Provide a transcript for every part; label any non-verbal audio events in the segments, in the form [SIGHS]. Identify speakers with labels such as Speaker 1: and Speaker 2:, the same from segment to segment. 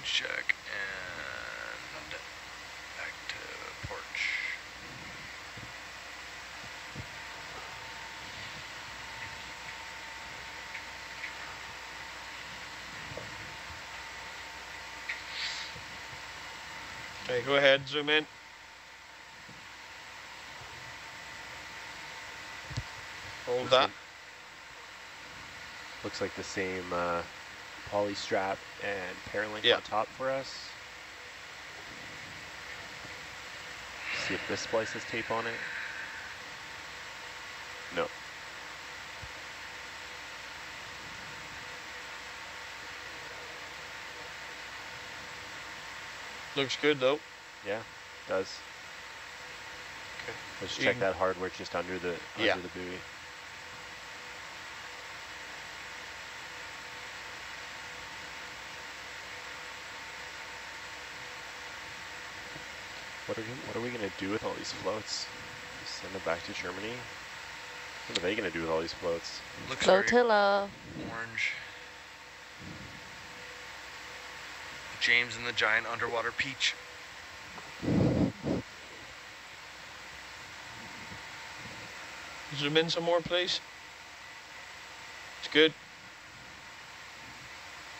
Speaker 1: range check and back to porch.
Speaker 2: Okay, go ahead, zoom in. Hold
Speaker 3: Looks
Speaker 2: that.
Speaker 3: like- Looks like the same uh, poly strap and paralink
Speaker 2: Yeah.
Speaker 3: on top for us. See if this splice has tape on it. No.
Speaker 2: Looks good though.
Speaker 3: Yeah, does.
Speaker 2: Okay.
Speaker 3: Let's
Speaker 2: You
Speaker 3: check
Speaker 2: can-
Speaker 3: that hardware just under the
Speaker 2: Yeah.
Speaker 3: under the buoy. What are we, what are we gonna do with all these floats? Send them back to Germany? What are they gonna do with all these floats?
Speaker 1: Looks
Speaker 4: Flotilla.
Speaker 1: orange. James and the giant underwater peach.
Speaker 2: Zoom in some more, please. It's good.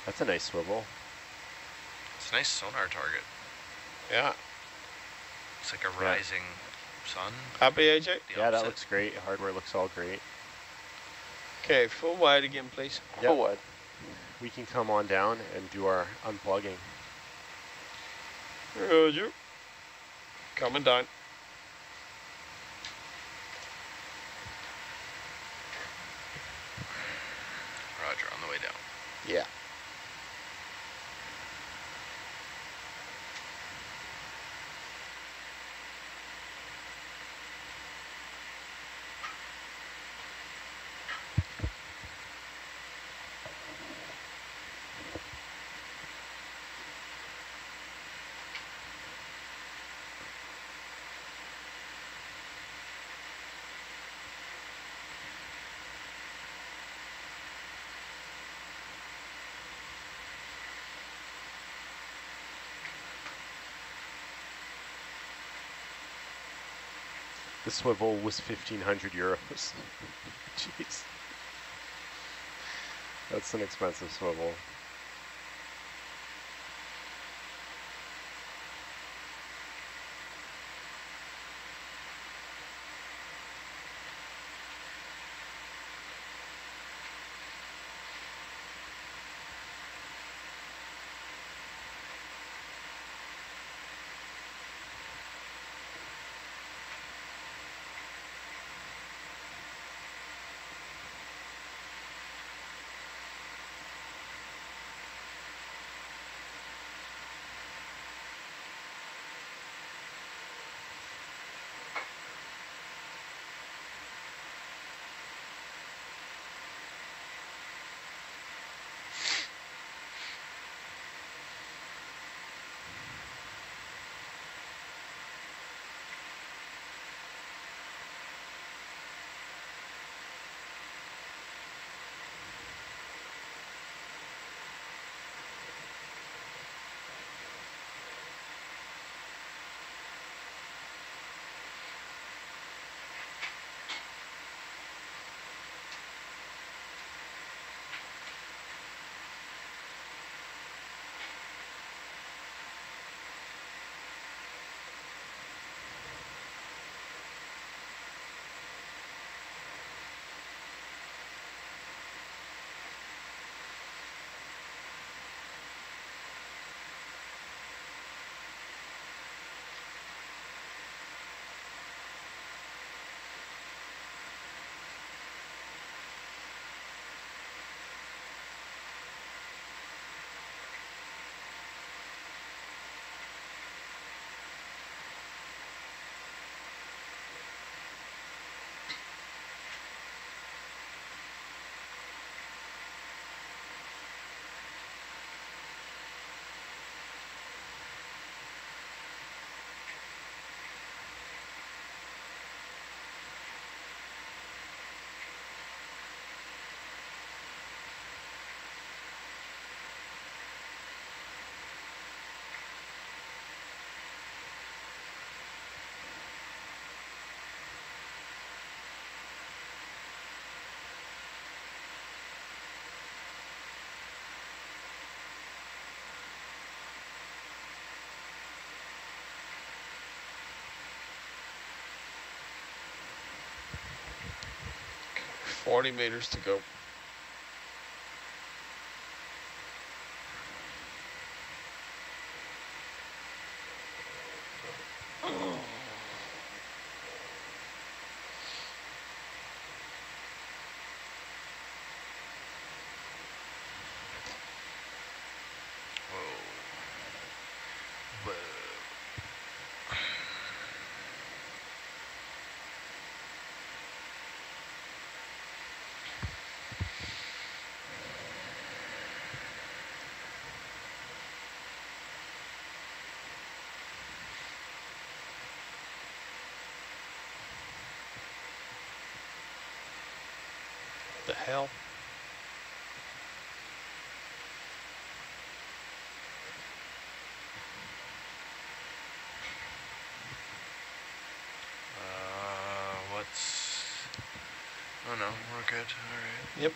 Speaker 3: That's a nice swivel.
Speaker 1: It's a nice sonar target.
Speaker 2: Yeah.
Speaker 1: It's like a
Speaker 3: Yeah.
Speaker 1: rising sun.
Speaker 2: Happy, AJ?
Speaker 1: The
Speaker 3: yeah, that looks great. Hardware looks all great.
Speaker 2: Okay, full wide again, please.
Speaker 3: Yep.
Speaker 2: Full wide.
Speaker 3: We can come on down and do our unplugging.
Speaker 2: Roger. Coming down.
Speaker 1: Roger, on the way down.
Speaker 2: Yeah.
Speaker 3: The swivel was 1,500 euros. [LAUGHS] Jeez. That's an expensive swivel.
Speaker 2: 40 meters to go.
Speaker 1: Whoa. Whoa.
Speaker 2: The hell?
Speaker 1: Uh, what's... Oh no, we're good. All right.
Speaker 2: Yep.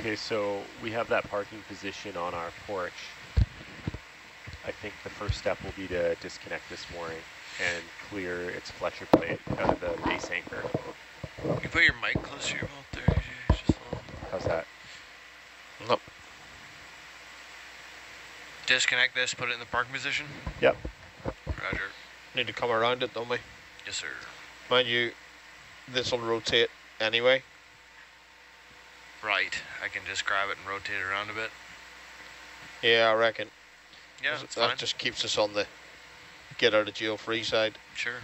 Speaker 1: Okay,
Speaker 3: so we have that parking position on our porch. I think the first step will be to disconnect this mooring and clear its Fletcher plate out of the base anchor.
Speaker 1: Can You put your mic closer to your mouth there, AJ. Just a little.
Speaker 3: How's that?
Speaker 2: Nope.
Speaker 1: Disconnect this, put it in the parking position.
Speaker 3: Yep.
Speaker 1: Roger.
Speaker 2: Need to come around it, don't we?
Speaker 1: Yes, sir.
Speaker 2: Mind you, this will rotate anyway.
Speaker 1: Right. I can just grab it and rotate it around a bit.
Speaker 2: Yeah, I reckon.
Speaker 1: Yeah, that's
Speaker 2: that
Speaker 1: fine.
Speaker 2: just keeps us on the get out of jail free side.
Speaker 1: Sure.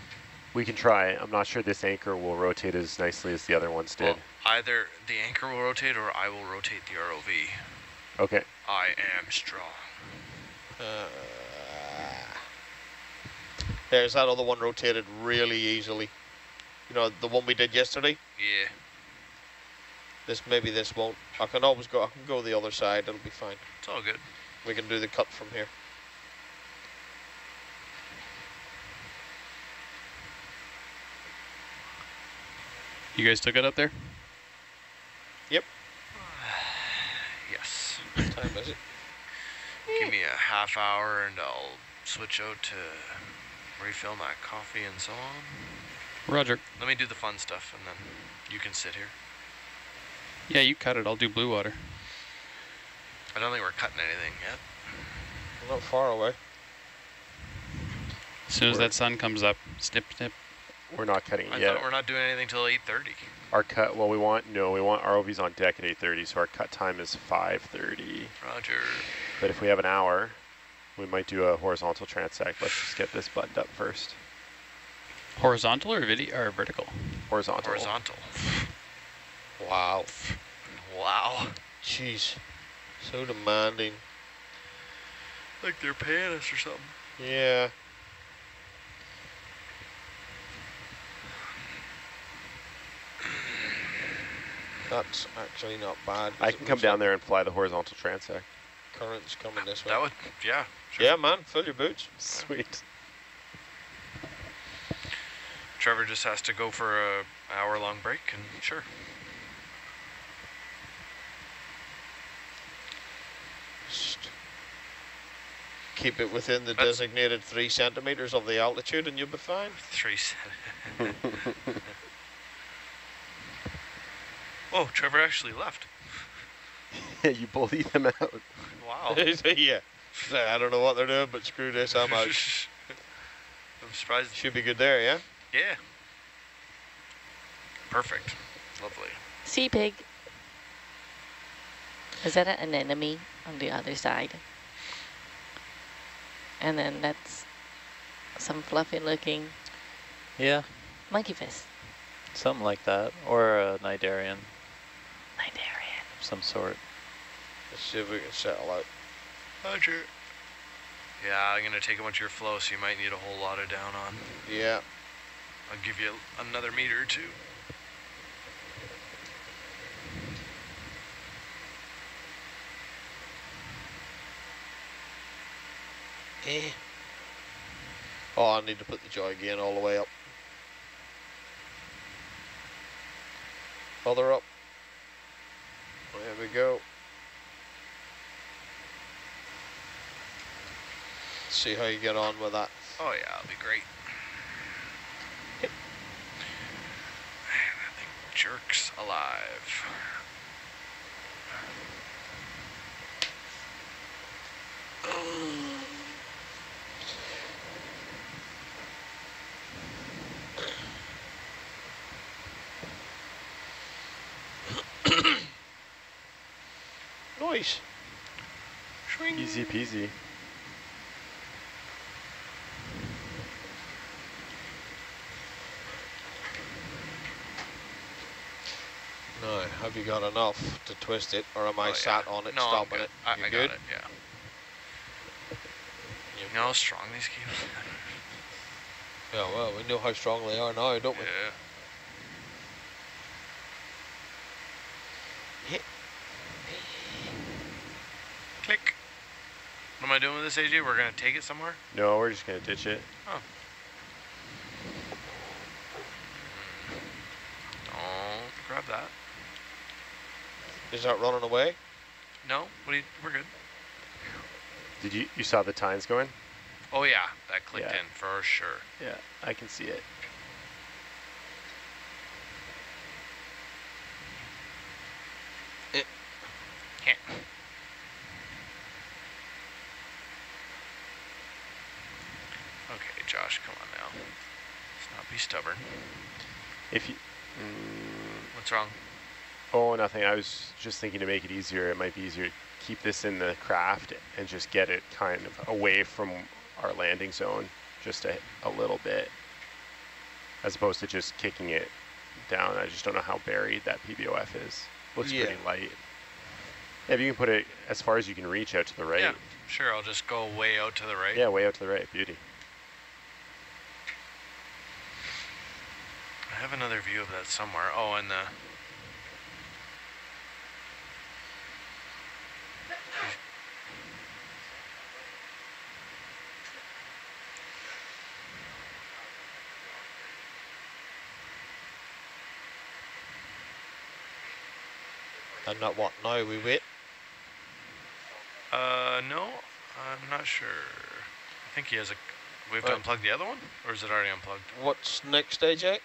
Speaker 3: We can try. I'm not sure this anchor will rotate as nicely as the other ones did.
Speaker 1: Well, either the anchor will rotate or I will rotate the ROV.
Speaker 3: okay.
Speaker 1: I am strong.
Speaker 2: Uh, there's that other one rotated really easily. You know, the one we did yesterday.
Speaker 1: Yeah.
Speaker 2: This maybe this won't. I can always go. I can go the other side. It'll be fine.
Speaker 1: It's all good.
Speaker 2: We can do the cut from here.
Speaker 4: You guys took it up there? Yep. [SIGHS]
Speaker 1: yes.
Speaker 2: What time is it?
Speaker 1: Give me a half hour and I'll switch out to refill my coffee and so on.
Speaker 4: Roger.
Speaker 1: Let me do the fun stuff and then you can sit here.
Speaker 4: Yeah, you cut it. I'll do blue water.
Speaker 1: I don't think we're cutting anything yet.
Speaker 2: We're not far away.
Speaker 4: As soon as
Speaker 3: Word.
Speaker 4: that sun comes up, snip, snip.
Speaker 3: We're not cutting
Speaker 1: I
Speaker 3: yet.
Speaker 1: thought we're not doing anything till 8.30.
Speaker 3: Our cut, well, we want, no, we want ROVs on deck at 8.30, so our cut time is 5.30.
Speaker 1: Roger.
Speaker 3: But if we have an hour, we might do a horizontal transect. Let's just get this buttoned up first.
Speaker 4: Horizontal or video or vertical?
Speaker 3: Horizontal.
Speaker 1: Horizontal.
Speaker 2: Wow.
Speaker 1: Wow.
Speaker 2: Jeez. So demanding.
Speaker 1: Like they're paying us or something.
Speaker 2: Yeah. That's actually not bad.
Speaker 3: I can come down
Speaker 2: like
Speaker 3: there and fly the horizontal transect.
Speaker 2: Current's coming this way.
Speaker 1: That would, yeah. Sure.
Speaker 2: Yeah, man. Fill your boots.
Speaker 3: Sweet.
Speaker 1: Trevor just has to go for a hour long break and sure.
Speaker 2: Just keep it within the
Speaker 1: That's-
Speaker 2: designated three centimeters of the altitude and you'll be fine.
Speaker 1: Three. se- [LAUGHS] oh, Trevor actually left.
Speaker 3: Yeah, you bully him out.
Speaker 1: Wow. [LAUGHS]
Speaker 2: yeah. I don't know what they're doing, but screw this, I'm out. [LAUGHS]
Speaker 1: I'm surprised.
Speaker 2: Should be good there, yeah?
Speaker 1: Yeah. Perfect. Lovely.
Speaker 5: Sea pig. Is that an anemone on the other side? And then that's some fluffy looking
Speaker 6: Yeah,
Speaker 5: monkey fist.
Speaker 6: something like that. Or a cnidarian.
Speaker 3: some sort.
Speaker 2: Let's see if we can settle out.
Speaker 1: Roger. Yeah, I'm gonna take a bunch of your flow, so you might need a whole lot of down on.
Speaker 2: Yeah.
Speaker 1: I'll give you another meter or two.
Speaker 2: Eh. Oh, I need to put the joy gain all the way up. Further up. There we go. See how you get on with that.
Speaker 1: Oh yeah, that'll be great. That thing jerks alive.
Speaker 2: Nice.
Speaker 3: Easy peasy.
Speaker 2: Now, have you got enough to twist it, or am I
Speaker 1: Oh, yeah.
Speaker 2: sat on it,
Speaker 1: no, I'm
Speaker 2: stopping
Speaker 1: good.
Speaker 2: it?
Speaker 1: I,
Speaker 2: You
Speaker 1: I
Speaker 2: good?
Speaker 1: got it. Yeah. You know how strong these cables? Are?
Speaker 2: yeah, well, we know how strong they are now, don't we?
Speaker 1: yeah. Click. What am I doing with this, AJ? We're gonna take it somewhere?
Speaker 3: No, we're just gonna ditch it. Oh.
Speaker 1: Don't grab that.
Speaker 2: Is that running away?
Speaker 1: No, what you, we're good.
Speaker 3: Did you you saw the tines going?
Speaker 1: Oh yeah, that clicked
Speaker 3: Yeah.
Speaker 1: in for sure.
Speaker 3: Yeah, I can see it.
Speaker 1: Can't. Okay, Josh, come on now. Let's not be stubborn.
Speaker 3: If you. Mm,
Speaker 1: What's wrong?
Speaker 3: oh, nothing. I was just thinking to make it easier. It might be easier to keep this in the craft and just get it kind of away from our landing zone just a, a little bit, as opposed to just kicking it down. I just don't know how buried that PBOF is. Looks
Speaker 2: Yeah.
Speaker 3: pretty light. Yeah, if you can put it as far as you can reach out to the right.
Speaker 1: Yeah, sure. I'll just go way out to the right.
Speaker 3: Yeah, way out to the right. Beauty.
Speaker 1: I have another view of that somewhere. Oh, and the.
Speaker 2: And not what? Now we wait.
Speaker 1: Uh, no, I'm not sure. I think he has a. We have to
Speaker 2: Right.
Speaker 1: unplug the other one, or is it already unplugged?
Speaker 2: What's next, AJ?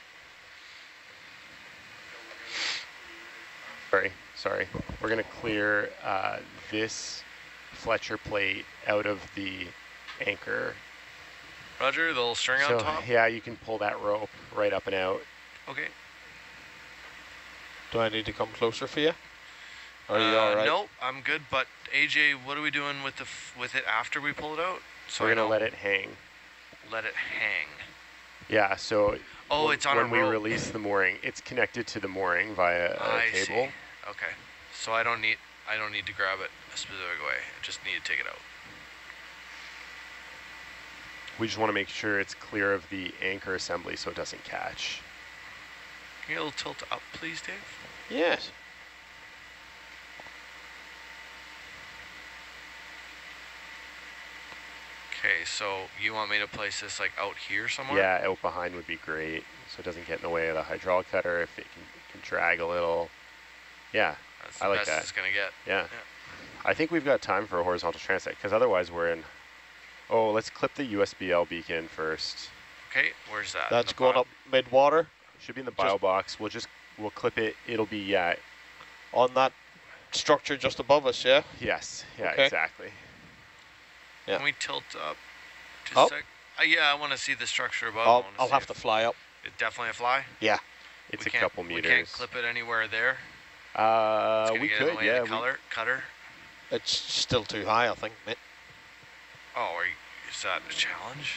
Speaker 3: Sorry, sorry. We're gonna clear uh, this Fletcher plate out of the anchor.
Speaker 1: Roger, the little string
Speaker 3: So
Speaker 1: on top.
Speaker 3: yeah, you can pull that rope right up and out.
Speaker 1: Okay.
Speaker 2: Do I need to come closer for you? Are you
Speaker 1: Uh,
Speaker 2: all right?
Speaker 1: Nope, I'm good. But AJ, what are we doing with the f- with it after we pull it out? So
Speaker 3: We're gonna let it hang.
Speaker 1: let it hang.
Speaker 3: Yeah, so
Speaker 1: Oh,
Speaker 3: when,
Speaker 1: it's on
Speaker 3: when we release the mooring, it's connected to the mooring via a
Speaker 1: I
Speaker 3: cable.
Speaker 1: see. Okay. So I don't need I don't need to grab it a specific way. I just need to take it out.
Speaker 3: We just want to make sure it's clear of the anchor assembly so it doesn't catch.
Speaker 1: Can you get a little tilt up, please, Dave?
Speaker 2: Yes.
Speaker 1: Okay, so you want me to place this like out here somewhere?
Speaker 3: Yeah, out behind would be great, so it doesn't get in the way of the hydraulic cutter. If it can, can drag a little, yeah,
Speaker 1: That's the
Speaker 3: I like
Speaker 1: best
Speaker 3: that.
Speaker 1: it's gonna get.
Speaker 3: yeah.
Speaker 1: Yeah.
Speaker 3: I think we've got time for a horizontal transect because otherwise we're in. Oh, let's clip the USBL beacon first.
Speaker 1: Okay, where's that?
Speaker 2: That's going
Speaker 1: file?
Speaker 2: up mid-water
Speaker 3: Should be in the bio box. We'll just we'll clip it. It'll be yeah.
Speaker 2: on that structure just above us, yeah?
Speaker 3: Yes. Yeah.
Speaker 2: Okay.
Speaker 3: Exactly.
Speaker 2: Yeah.
Speaker 1: Can we tilt up? Just
Speaker 2: Up?
Speaker 1: a sec? Uh, yeah, I want to see the structure above. I
Speaker 2: I'll, I'll have
Speaker 1: if
Speaker 2: to fly up.
Speaker 1: It definitely a fly.
Speaker 2: Yeah.
Speaker 3: It's
Speaker 1: we
Speaker 3: a
Speaker 1: can't-
Speaker 3: couple
Speaker 1: We
Speaker 3: meters.
Speaker 1: can't clip it anywhere there.
Speaker 3: Uh,
Speaker 1: It's gonna
Speaker 3: we
Speaker 1: get in the
Speaker 3: could.
Speaker 1: way
Speaker 3: Yeah.
Speaker 1: of
Speaker 3: we-
Speaker 1: the color, cutter.
Speaker 2: It's still too high, I think, mate.
Speaker 1: Oh, are you, is that a challenge?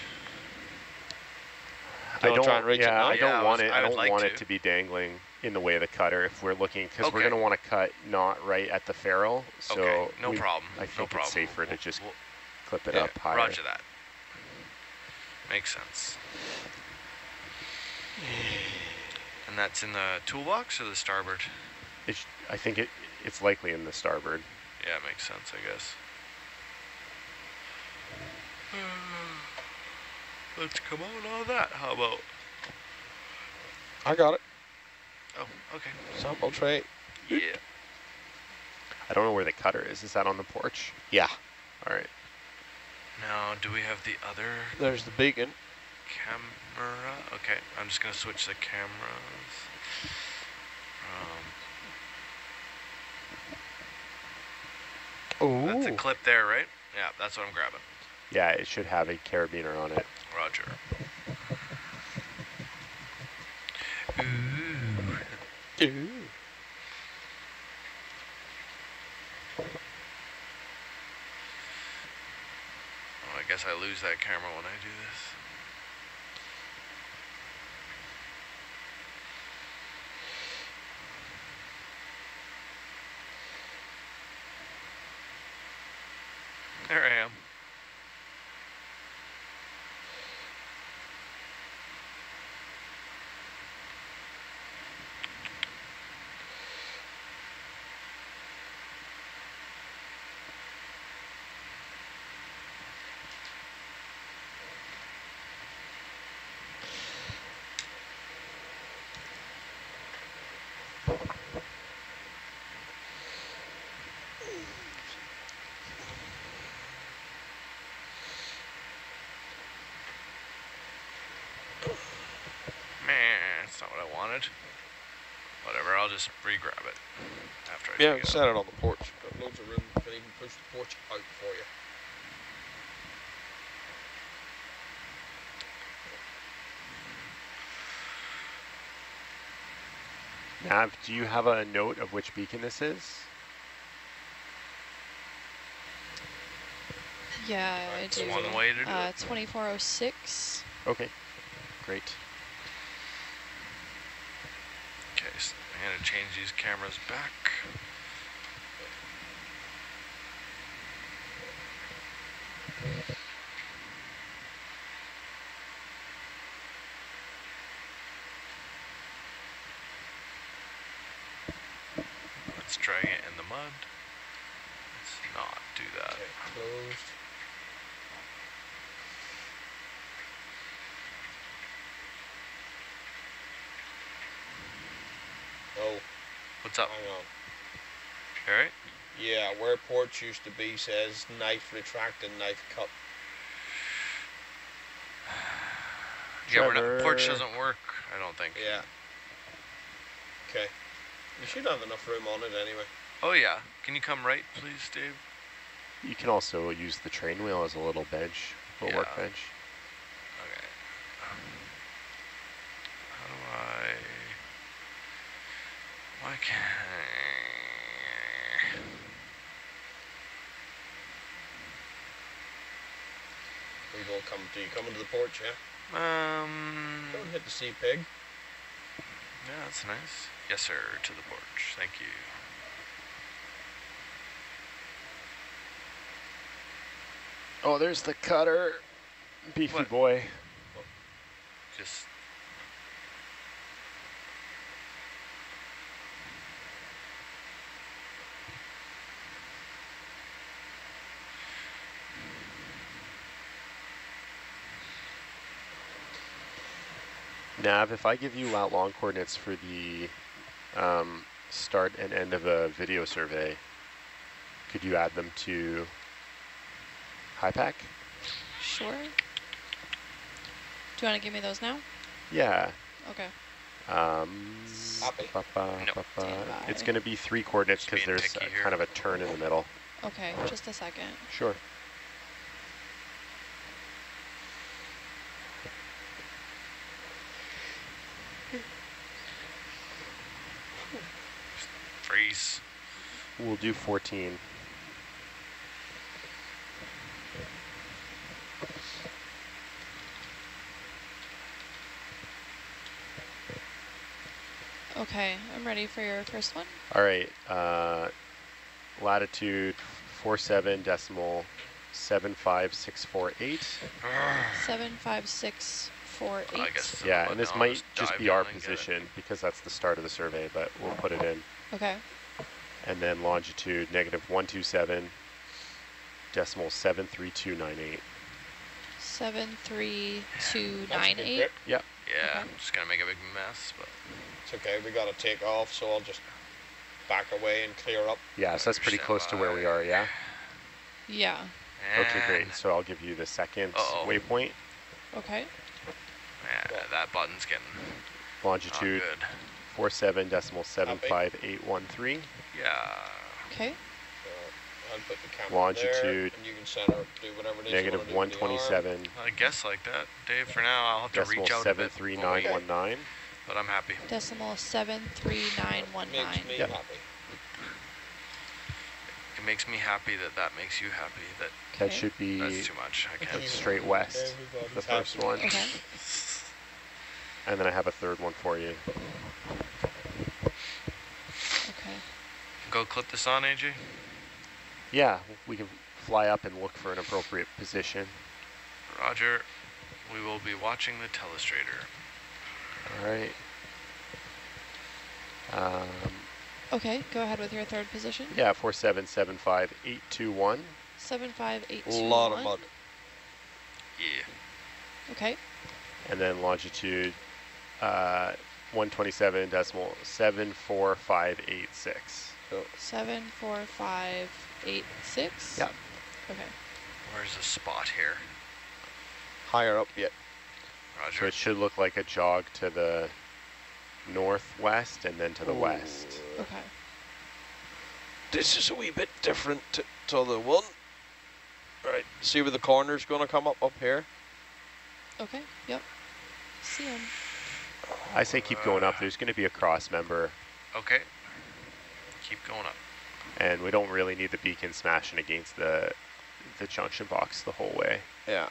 Speaker 3: I
Speaker 2: wanna
Speaker 3: don't.
Speaker 2: try and reach it
Speaker 3: yeah,
Speaker 2: now?
Speaker 3: I don't
Speaker 1: I
Speaker 3: want
Speaker 1: was-
Speaker 3: it.
Speaker 1: I
Speaker 3: I don't
Speaker 1: like
Speaker 3: want
Speaker 1: to.
Speaker 3: it to be dangling. in the way of the cutter if we're looking, because we're going to want to cut not right at the ferrule. So
Speaker 1: okay, no
Speaker 3: we-
Speaker 1: problem.
Speaker 3: I
Speaker 1: no
Speaker 3: think
Speaker 1: problem.
Speaker 3: it's safer to
Speaker 1: We'll-
Speaker 3: just
Speaker 1: we'll-
Speaker 3: clip it
Speaker 2: Yeah,
Speaker 3: up higher.
Speaker 1: Roger that. Makes sense. And that's in the toolbox or the starboard?
Speaker 3: It's, I think it it's likely in the starboard.
Speaker 1: Yeah, it makes sense, I guess. [SIGHS] Let's come on all that. How about?
Speaker 2: I got it.
Speaker 1: Oh, okay.
Speaker 2: Sample tray.
Speaker 1: Yeah.
Speaker 3: I don't know where the cutter is. Is that on the porch?
Speaker 2: Yeah.
Speaker 3: All right.
Speaker 1: Now, do we have the other
Speaker 2: There's the beacon.
Speaker 1: camera? Okay, I'm just gonna switch the cameras. Um,
Speaker 2: Ooh.
Speaker 1: that's a clip there, right? Yeah, that's what I'm grabbing.
Speaker 3: Yeah, it should have a carabiner on it.
Speaker 1: Roger. Ooh.
Speaker 2: Ooh.
Speaker 1: Oh, I guess I lose that camera when I do this. There I am. Man, that's not what I wanted. Whatever, I'll just re-grab it after I
Speaker 2: Yeah,
Speaker 1: take it
Speaker 2: set it on the porch. Got loads of room. Can even push the porch out for you.
Speaker 3: Nav, do you have a note of which beacon this is?
Speaker 6: Yeah, I
Speaker 1: That's
Speaker 6: do.
Speaker 1: one way to do
Speaker 6: uh,
Speaker 1: it.
Speaker 6: 2406.
Speaker 3: Okay, great.
Speaker 1: Okay, so I'm gonna change these cameras back. Let's try it in the mud. Let's not do that.
Speaker 2: Okay, closed. Oh,
Speaker 1: What's up?
Speaker 2: hang on.
Speaker 1: Alright?
Speaker 2: Yeah, where porch used to be says knife retracted, knife cut.
Speaker 1: Yeah, we're not, porch doesn't work, I don't think.
Speaker 2: Yeah. Okay. You should have enough room on it anyway.
Speaker 1: Oh yeah. Can you come right, please, Dave?
Speaker 3: You can also use the train wheel as a little bench, little
Speaker 1: Yeah.
Speaker 3: workbench.
Speaker 1: Okay. Um, how do I? Why can't?
Speaker 2: We will come. to you come into the porch? Yeah.
Speaker 1: Um.
Speaker 2: Don't hit the sea pig.
Speaker 1: Yeah, that's nice. Yes, sir. To the porch. Thank you.
Speaker 3: Oh, there's the cutter. Beefy
Speaker 1: What?
Speaker 3: boy.
Speaker 1: Just.
Speaker 3: Nav, if I give you lat long coordinates for the um, start and end of a video survey, could you add them to HYPACK?
Speaker 6: Sure. Do you want to give me those now?
Speaker 3: Yeah.
Speaker 6: Okay.
Speaker 3: Um, ba- ba-
Speaker 1: No.
Speaker 3: ba- ba. It's going to be three coordinates because
Speaker 1: being
Speaker 3: there's a, kind of a turn in the middle.
Speaker 6: Okay, just a second.
Speaker 3: Sure.
Speaker 1: Freeze.
Speaker 3: We'll do 14.
Speaker 6: Okay, I'm ready for your first one.
Speaker 3: All right, uh, latitude 47 decimal 75648.
Speaker 6: Seven, five, six, four, eight. [SIGHS]
Speaker 1: I guess.
Speaker 3: Yeah,
Speaker 1: I'll
Speaker 3: and this might just be our
Speaker 1: down and get it.
Speaker 3: position because that's the start of the survey, but we'll put it in.
Speaker 6: Okay.
Speaker 3: And then longitude negative 127 decimal 73298.
Speaker 6: Seven, three, two,
Speaker 2: That's
Speaker 6: nine,
Speaker 2: good
Speaker 6: eight.
Speaker 2: grip.
Speaker 1: Yeah,
Speaker 6: Okay.
Speaker 1: I'm just gonna make a big mess, but
Speaker 2: It's okay, we gotta take off, so I'll just back away and clear up.
Speaker 3: Yeah, so that's pretty close to where we are, yeah?
Speaker 6: Yeah.
Speaker 3: Okay, great. So I'll give you the second
Speaker 1: Uh-oh.
Speaker 3: waypoint,
Speaker 6: Okay.
Speaker 1: Yeah, that button's getting not
Speaker 3: longitude
Speaker 1: good.
Speaker 3: 47 decimal 75813.
Speaker 1: Yeah.
Speaker 6: Okay.
Speaker 2: So I'll put the camera there,
Speaker 3: Longitude
Speaker 2: and you can center, do whatever it is
Speaker 3: Negative
Speaker 2: you wanna do with the arm.
Speaker 3: 127
Speaker 1: I guess like that, Dave. For now, I'll have to reach out a bit,
Speaker 3: 73919.
Speaker 1: but I'm happy.
Speaker 6: Decimal seven, three, nine, one,
Speaker 2: Makes me
Speaker 3: Yep.
Speaker 2: happy.
Speaker 1: It makes me happy that that makes you happy. That
Speaker 3: That should be
Speaker 1: that's too much. I can't.
Speaker 3: straight west,
Speaker 2: Everybody's
Speaker 3: the first one.
Speaker 6: Okay. [LAUGHS]
Speaker 3: And then I have a third one for you.
Speaker 6: Okay.
Speaker 1: Go clip this on, AJ.
Speaker 3: Yeah, we can fly up and look for an appropriate position.
Speaker 1: Roger. We will be watching the telestrator.
Speaker 3: All right. Um,
Speaker 6: Okay. Go ahead with your third position.
Speaker 3: yeah, 4775821.
Speaker 6: Seven, five, eight,
Speaker 2: A lot of mud.
Speaker 1: Yeah.
Speaker 6: Okay.
Speaker 3: And then longitude uh, 127 decimal 74586.
Speaker 2: So
Speaker 6: Seven, four, five, eight, six.
Speaker 3: Yep.
Speaker 6: Okay.
Speaker 1: Where's the spot here?
Speaker 2: higher up yet.
Speaker 1: Roger.
Speaker 3: So it should look like a jog to the northwest and then to the west.
Speaker 6: Okay.
Speaker 2: This is a wee bit different to, to the one. Right, see where the corner's gonna come up up here?
Speaker 6: Okay. Yep. See him.
Speaker 3: I say keep going up. There's going to be a cross member,
Speaker 1: Okay. Keep going up.
Speaker 3: and we don't really need the beacon smashing against the the junction box the whole way.
Speaker 2: Yeah.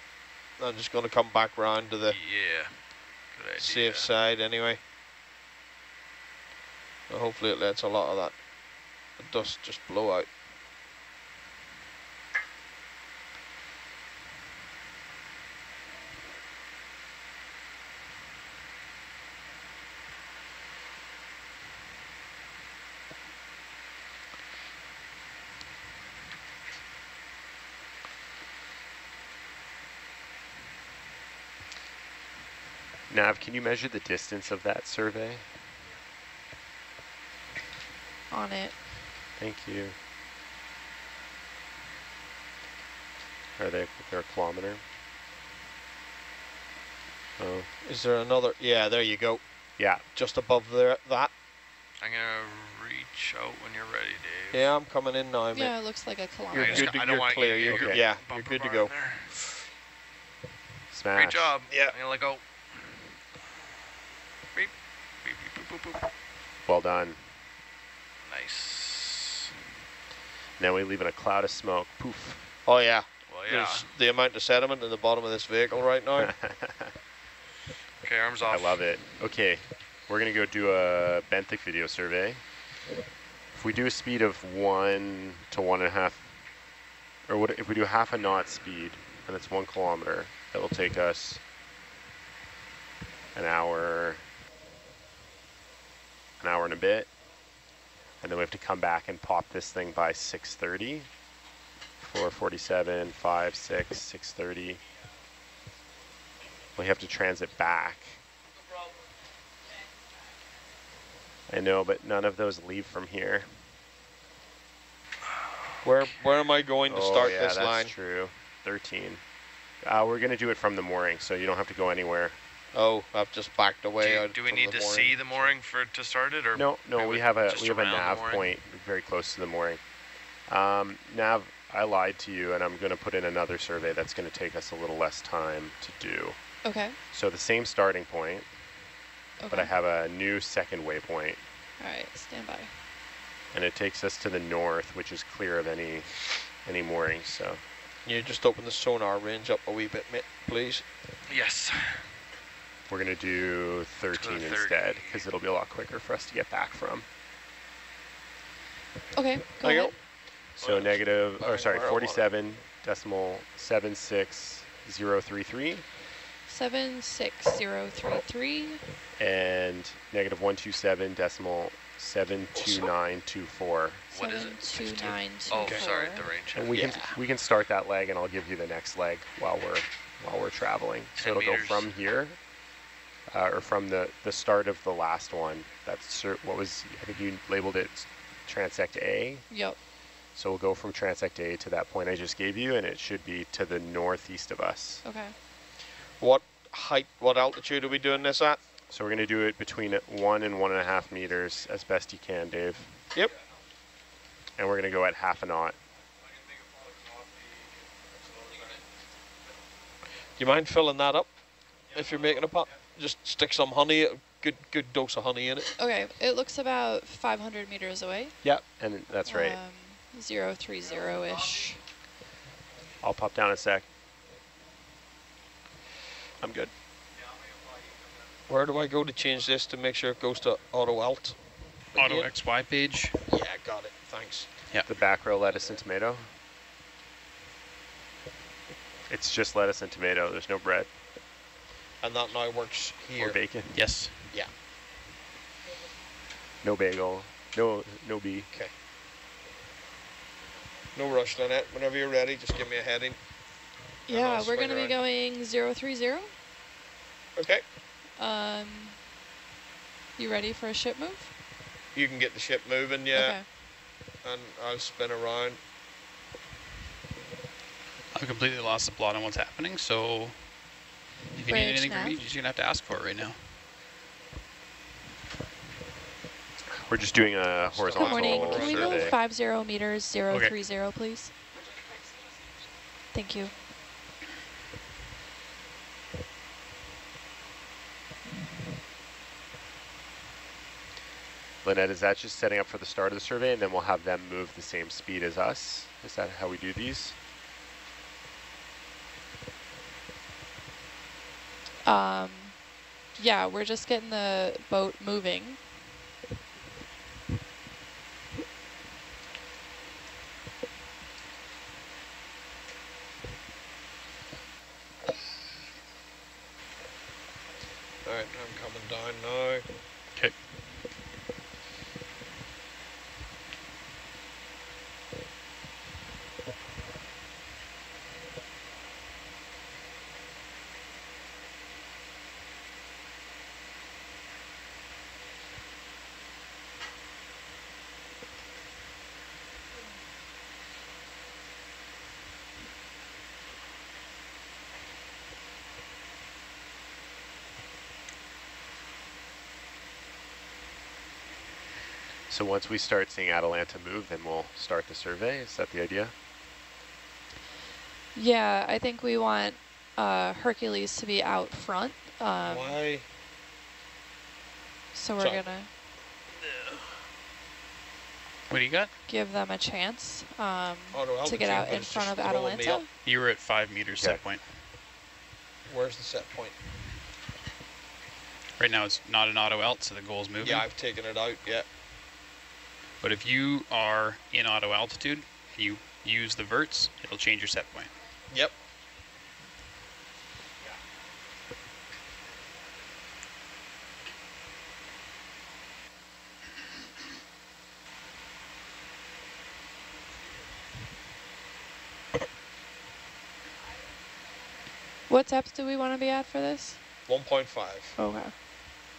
Speaker 2: I'm just gonna come back round to the
Speaker 1: yeah. Good idea.
Speaker 2: safe side anyway. And hopefully it lets a lot of that dust just blow out.
Speaker 3: Nav, can you measure the distance of that survey?
Speaker 6: On it.
Speaker 3: Thank you. Are they they're a kilometer? Oh,
Speaker 2: Is there another? Yeah, there you go.
Speaker 3: yeah.
Speaker 2: Just above there, that.
Speaker 1: I'm gonna reach out when you're ready, Dave.
Speaker 2: Yeah, I'm coming in now, mate.
Speaker 6: Yeah, it looks like a kilometer.
Speaker 1: just
Speaker 2: good to- you're
Speaker 1: want
Speaker 2: clear,
Speaker 1: You,
Speaker 2: you're
Speaker 1: to get
Speaker 3: good-
Speaker 2: yeah, you're good to go.
Speaker 3: Smash.
Speaker 1: Great job.
Speaker 2: Yeah.
Speaker 1: I'm gonna let go.
Speaker 3: Well done.
Speaker 1: Nice.
Speaker 3: Now we leave in a cloud of smoke. Poof.
Speaker 2: Oh yeah.
Speaker 1: Well, yeah.
Speaker 2: There's the amount of sediment in the bottom of this vehicle right now. [LAUGHS]
Speaker 1: Okay, arms off.
Speaker 3: I love it. Okay, we're gonna go do a benthic video survey. If we do a speed of one to one and a half, or what if we do half a knot speed, and it's one kilometer, it will take us an hour, an hour and a bit, and then we have to come back and pop this thing by 6:30. 447, 5, 6, 6:30. We have to transit back. I know, but none of those leave from here.
Speaker 2: Where where am I going to
Speaker 3: oh,
Speaker 2: start
Speaker 3: yeah,
Speaker 2: this
Speaker 3: that's
Speaker 2: line?
Speaker 3: true. 13. Uh, we're going to do it from the mooring, so you don't have to go anywhere.
Speaker 2: Oh, I've just backed
Speaker 1: Do,
Speaker 2: away.
Speaker 1: you- do we need to
Speaker 2: mooring.
Speaker 1: see the mooring for to start it, or
Speaker 3: No, no,
Speaker 1: we
Speaker 3: we have a we have a nav point very close to the mooring. Um, nav, I lied to you, and I'm going to put in another survey that's going to take us a little less time to do.
Speaker 6: Okay.
Speaker 3: So the same starting point,
Speaker 6: Okay.
Speaker 3: but I have a new second waypoint,
Speaker 6: All right. Stand by.
Speaker 3: and it takes us to the north, which is clear of any any moorings. So
Speaker 2: You just open the sonar range up a wee bit, mate, please.
Speaker 1: Yes.
Speaker 3: We're going to do 13 instead because it'll be a lot quicker for us to get back from.
Speaker 6: Okay, go
Speaker 2: There you
Speaker 6: ahead.
Speaker 2: go.
Speaker 3: So
Speaker 2: Well,
Speaker 3: negative, or sorry,
Speaker 2: where I want it.
Speaker 3: 47 decimal 76033
Speaker 6: Seven six zero three three.
Speaker 3: and negative 127 decimal 72924.
Speaker 1: What is it?
Speaker 6: two
Speaker 1: 62?
Speaker 6: nine two
Speaker 1: Oh,
Speaker 6: four.
Speaker 1: sorry, the range.
Speaker 3: And we
Speaker 2: Yeah.
Speaker 3: can we can start that leg, and I'll give you the next leg while we're while we're traveling. So it'll go from here, uh, or from the the start of the last one. That's what was I think you labeled it transect A.
Speaker 6: Yep.
Speaker 3: So we'll go from transect A to that point I just gave you, and it should be to the northeast of us.
Speaker 6: Okay.
Speaker 2: What height, what altitude are we doing this at?
Speaker 3: So we're going to do it between one and one and a half meters as best you can, Dave.
Speaker 2: Yep.
Speaker 3: And we're going to go at half a knot.
Speaker 2: Do you mind filling that up if you're making a pot? Just stick some honey, a good good dose of honey in it.
Speaker 6: Okay. It looks about 500 meters away.
Speaker 3: Yep. And that's right.
Speaker 6: Um, zero three zero ish.
Speaker 3: I'll pop down a sec. I'm good.
Speaker 2: Where do I go to change this to make sure it goes to auto alt?
Speaker 4: Auto
Speaker 2: Again?
Speaker 4: XY page.
Speaker 2: Yeah, got it. Thanks. Yeah.
Speaker 3: The back row lettuce and tomato. It's just lettuce and tomato. There's no bread
Speaker 2: And that now works here.
Speaker 3: or bacon.
Speaker 4: Yes.
Speaker 2: Yeah.
Speaker 3: No bagel. No no bee.
Speaker 2: Okay. No rush, Lynette. Whenever you're ready, just give me a heading.
Speaker 6: Yeah, we're gonna be going zero three zero.
Speaker 2: Okay.
Speaker 6: Um. You ready for a ship move?
Speaker 2: You can get the ship moving, yeah,
Speaker 6: Okay.
Speaker 2: and I'll spin around.
Speaker 4: I've completely lost the plot on what's happening, so if you
Speaker 6: Bridge
Speaker 4: need anything from me,
Speaker 6: nav.
Speaker 4: you're just gonna have to ask for it right now.
Speaker 3: We're just doing a
Speaker 2: Good
Speaker 3: horizontal
Speaker 6: Good morning. Can we move five zero meters zero
Speaker 4: Okay.
Speaker 6: three zero, please? Thank you.
Speaker 3: Lynette, is that just setting up for the start of the survey and then we'll have them move the same speed as us? Is that how we do these?
Speaker 6: Um, yeah, we're just getting the boat moving.
Speaker 2: Alright, I'm coming down now.
Speaker 4: Okay.
Speaker 3: So once we start seeing Atalanta move, then we'll start the survey. Is that the idea?
Speaker 6: Yeah, I think we want uh, Hercules to be out front. Um,
Speaker 2: Why?
Speaker 6: so we're gonna
Speaker 4: What do you got?
Speaker 6: give them a chance um,
Speaker 2: Auto
Speaker 6: to get out in front of
Speaker 2: throwing
Speaker 6: Atalanta.
Speaker 4: You were at five meters set point.
Speaker 2: Where's the set point?
Speaker 4: Right now it's not an auto out, so the goal's moving.
Speaker 2: Yeah, I've taken it out, yeah.
Speaker 4: But if you are in auto altitude, and you use the verts, it'll change your set point.
Speaker 2: Yep.
Speaker 6: What depth do we want to be at for this?
Speaker 2: 1.5.
Speaker 6: Okay.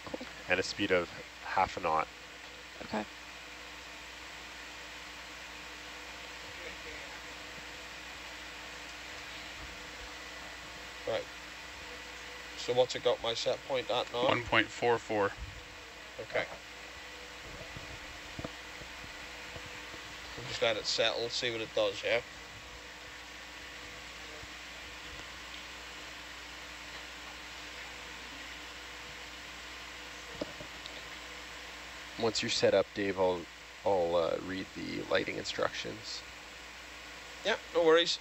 Speaker 6: Cool.
Speaker 3: And a speed of half a knot.
Speaker 6: Okay.
Speaker 2: Right. So what's it got my set point at now?
Speaker 4: 1.44.
Speaker 2: Okay. We'll just let it settle, see what it does, yeah?
Speaker 3: Once you're set up, Dave, I'll, I'll uh, read the lighting instructions.
Speaker 2: Yeah, no worries.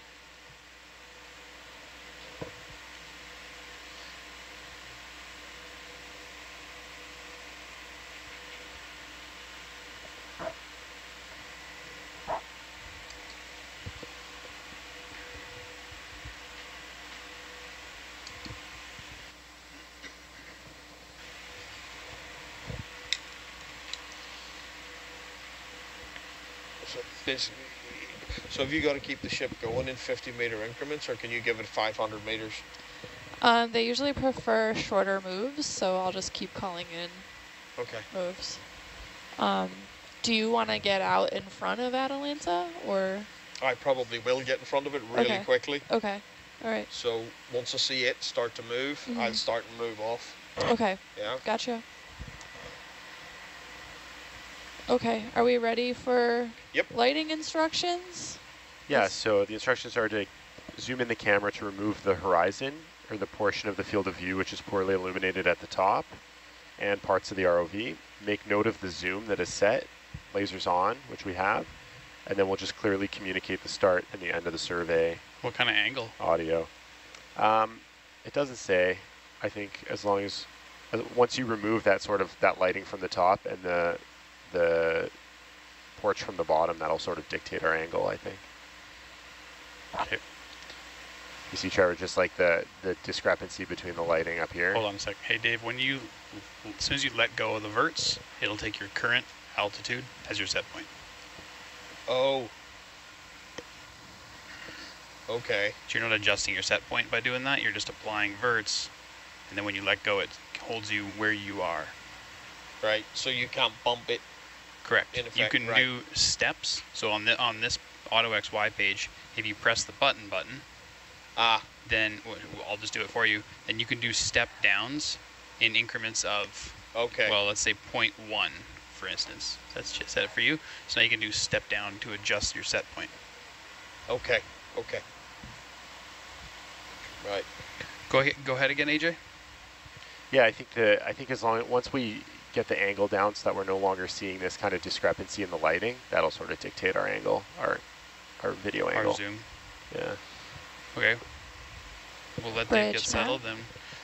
Speaker 2: This, so have you got to keep the ship going in 50 meter increments, or can you give it 500 meters?
Speaker 6: Um, they usually prefer shorter moves, so I'll just keep calling in
Speaker 2: Okay.
Speaker 6: moves. Um, do you want to get out in front of Atalanta, or
Speaker 2: I probably will get in front of it really
Speaker 6: Okay.
Speaker 2: quickly.
Speaker 6: okay, all right,
Speaker 2: So once I see it start to move, I'll
Speaker 6: Mhm.
Speaker 2: start and move off.
Speaker 6: okay,
Speaker 2: Yeah.
Speaker 6: gotcha. Okay, are we ready for
Speaker 2: Yep.
Speaker 6: lighting instructions?
Speaker 3: Yeah,
Speaker 6: Yes.
Speaker 3: so the instructions are to zoom in the camera to remove the horizon or the portion of the field of view which is poorly illuminated at the top and parts of the ROV. Make note of the zoom that is set, lasers on, which we have, and then we'll just clearly communicate the start and the end of the survey
Speaker 4: What kind of angle?
Speaker 3: audio. Um, it doesn't say. I think as long as, as once you remove that sort of that lighting from the top and the the porch from the bottom, that'll sort of dictate our angle. I think.
Speaker 4: Okay.
Speaker 3: You see, Trevor, just like the the discrepancy between the lighting up here.
Speaker 4: Hold on a sec. Hey, Dave, when you, as soon as you let go of the verts, it'll take your current altitude as your set point.
Speaker 2: Oh. Okay.
Speaker 4: So you're not adjusting your set point by doing that. You're just applying verts, and then when you let go, it holds you where you are.
Speaker 2: Right. So you can't bump it.
Speaker 4: Correct.
Speaker 2: In
Speaker 4: you can
Speaker 2: right.
Speaker 4: do steps. So on the on this Auto XY page, if you press the button button,
Speaker 2: Ah.
Speaker 4: then I'll just do it for you. Then you can do step downs in increments of
Speaker 2: Okay.
Speaker 4: well, let's say 0.1, for instance. That's just set it for you. So now you can do step down to adjust your set point.
Speaker 2: okay. Okay. Right.
Speaker 4: Go ahead, go ahead again, AJ.
Speaker 3: Yeah, I think the I think as long once we get the angle down so that we're no longer seeing this kind of discrepancy in the lighting, that'll sort of dictate our angle, our our video
Speaker 4: Our
Speaker 3: angle.
Speaker 4: zoom.
Speaker 3: Yeah.
Speaker 4: Okay. We'll let Dave
Speaker 6: Bridge
Speaker 4: get
Speaker 6: map.
Speaker 4: settled, then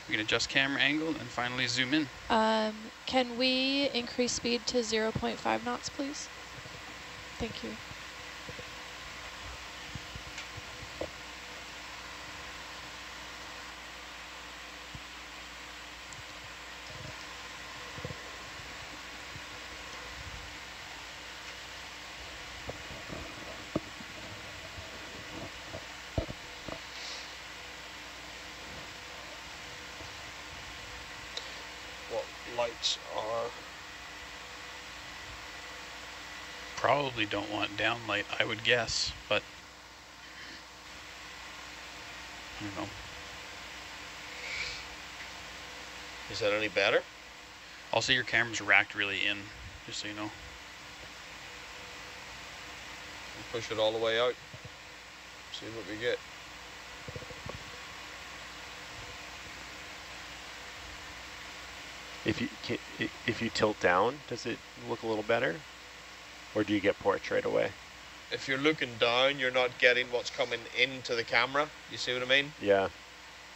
Speaker 4: we can adjust camera angle, and finally zoom in.
Speaker 6: Um, can we increase speed to 0.5 knots, please? Thank you.
Speaker 2: What lights are?
Speaker 4: Probably don't want downlight, I would guess, but I don't know.
Speaker 2: Is that any better?
Speaker 4: Also, your camera's racked really in, just so you know.
Speaker 2: Push it all the way out. See what we get.
Speaker 3: If you if you tilt down, does it look a little better, or do you get porch right away?
Speaker 2: If you're looking down, you're not getting what's coming into the camera. You see what I mean?
Speaker 3: Yeah.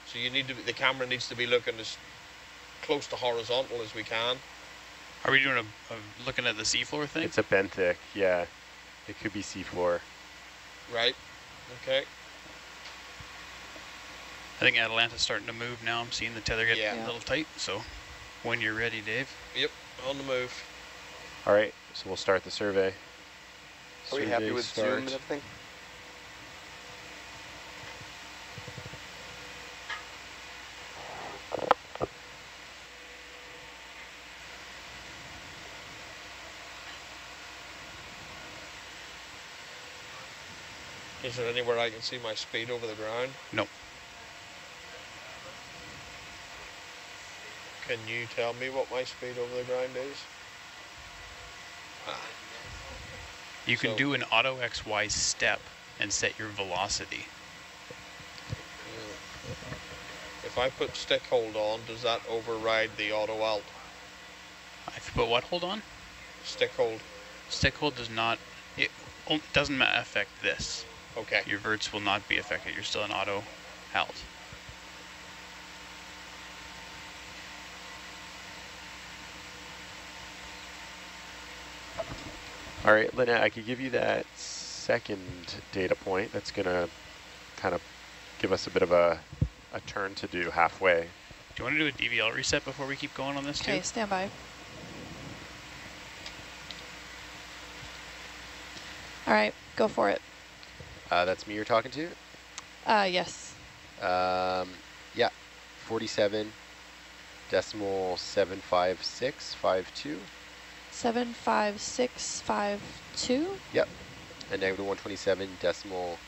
Speaker 2: So you need to. Be, the camera needs to be looking as close to horizontal as we can.
Speaker 4: Are we doing a, a looking at the seafloor thing?
Speaker 3: It's a benthic. Yeah. It could be seafloor.
Speaker 2: Right. Okay.
Speaker 4: I think Atalanta's starting to move now. I'm seeing the tether get
Speaker 2: Yeah.
Speaker 4: a little tight. So when you're ready, Dave.
Speaker 2: Yep. On the move.
Speaker 3: All right. So we'll start the survey.
Speaker 7: Are we happy
Speaker 3: Survey
Speaker 7: with zoom
Speaker 3: start.
Speaker 7: and everything?
Speaker 2: Is there anywhere I can see my speed over the ground?
Speaker 4: No.
Speaker 2: Can you tell me what my speed over the ground is?
Speaker 4: You can
Speaker 2: So-
Speaker 4: do an auto XY step and set your velocity.
Speaker 2: Hmm. If I put stick hold on, does that override the auto alt?
Speaker 4: If you put what hold on?
Speaker 2: Stick hold.
Speaker 4: Stick hold does not, it doesn't affect this.
Speaker 2: Okay.
Speaker 4: Your verts will not be affected. You're still an auto alt.
Speaker 3: All right, Lynette, I could give you that second data point. That's going to kind of give us a bit of a, a turn to do halfway.
Speaker 4: Do you want to do a DVL reset before we keep going on this
Speaker 6: Okay,
Speaker 4: too?
Speaker 6: stand by. All right, go for it.
Speaker 3: Uh, that's me you're talking to?
Speaker 6: Uh, yes.
Speaker 3: Um, yeah, 47 decimal 75652.
Speaker 6: 75652.
Speaker 3: Yep. And negative 127 decimal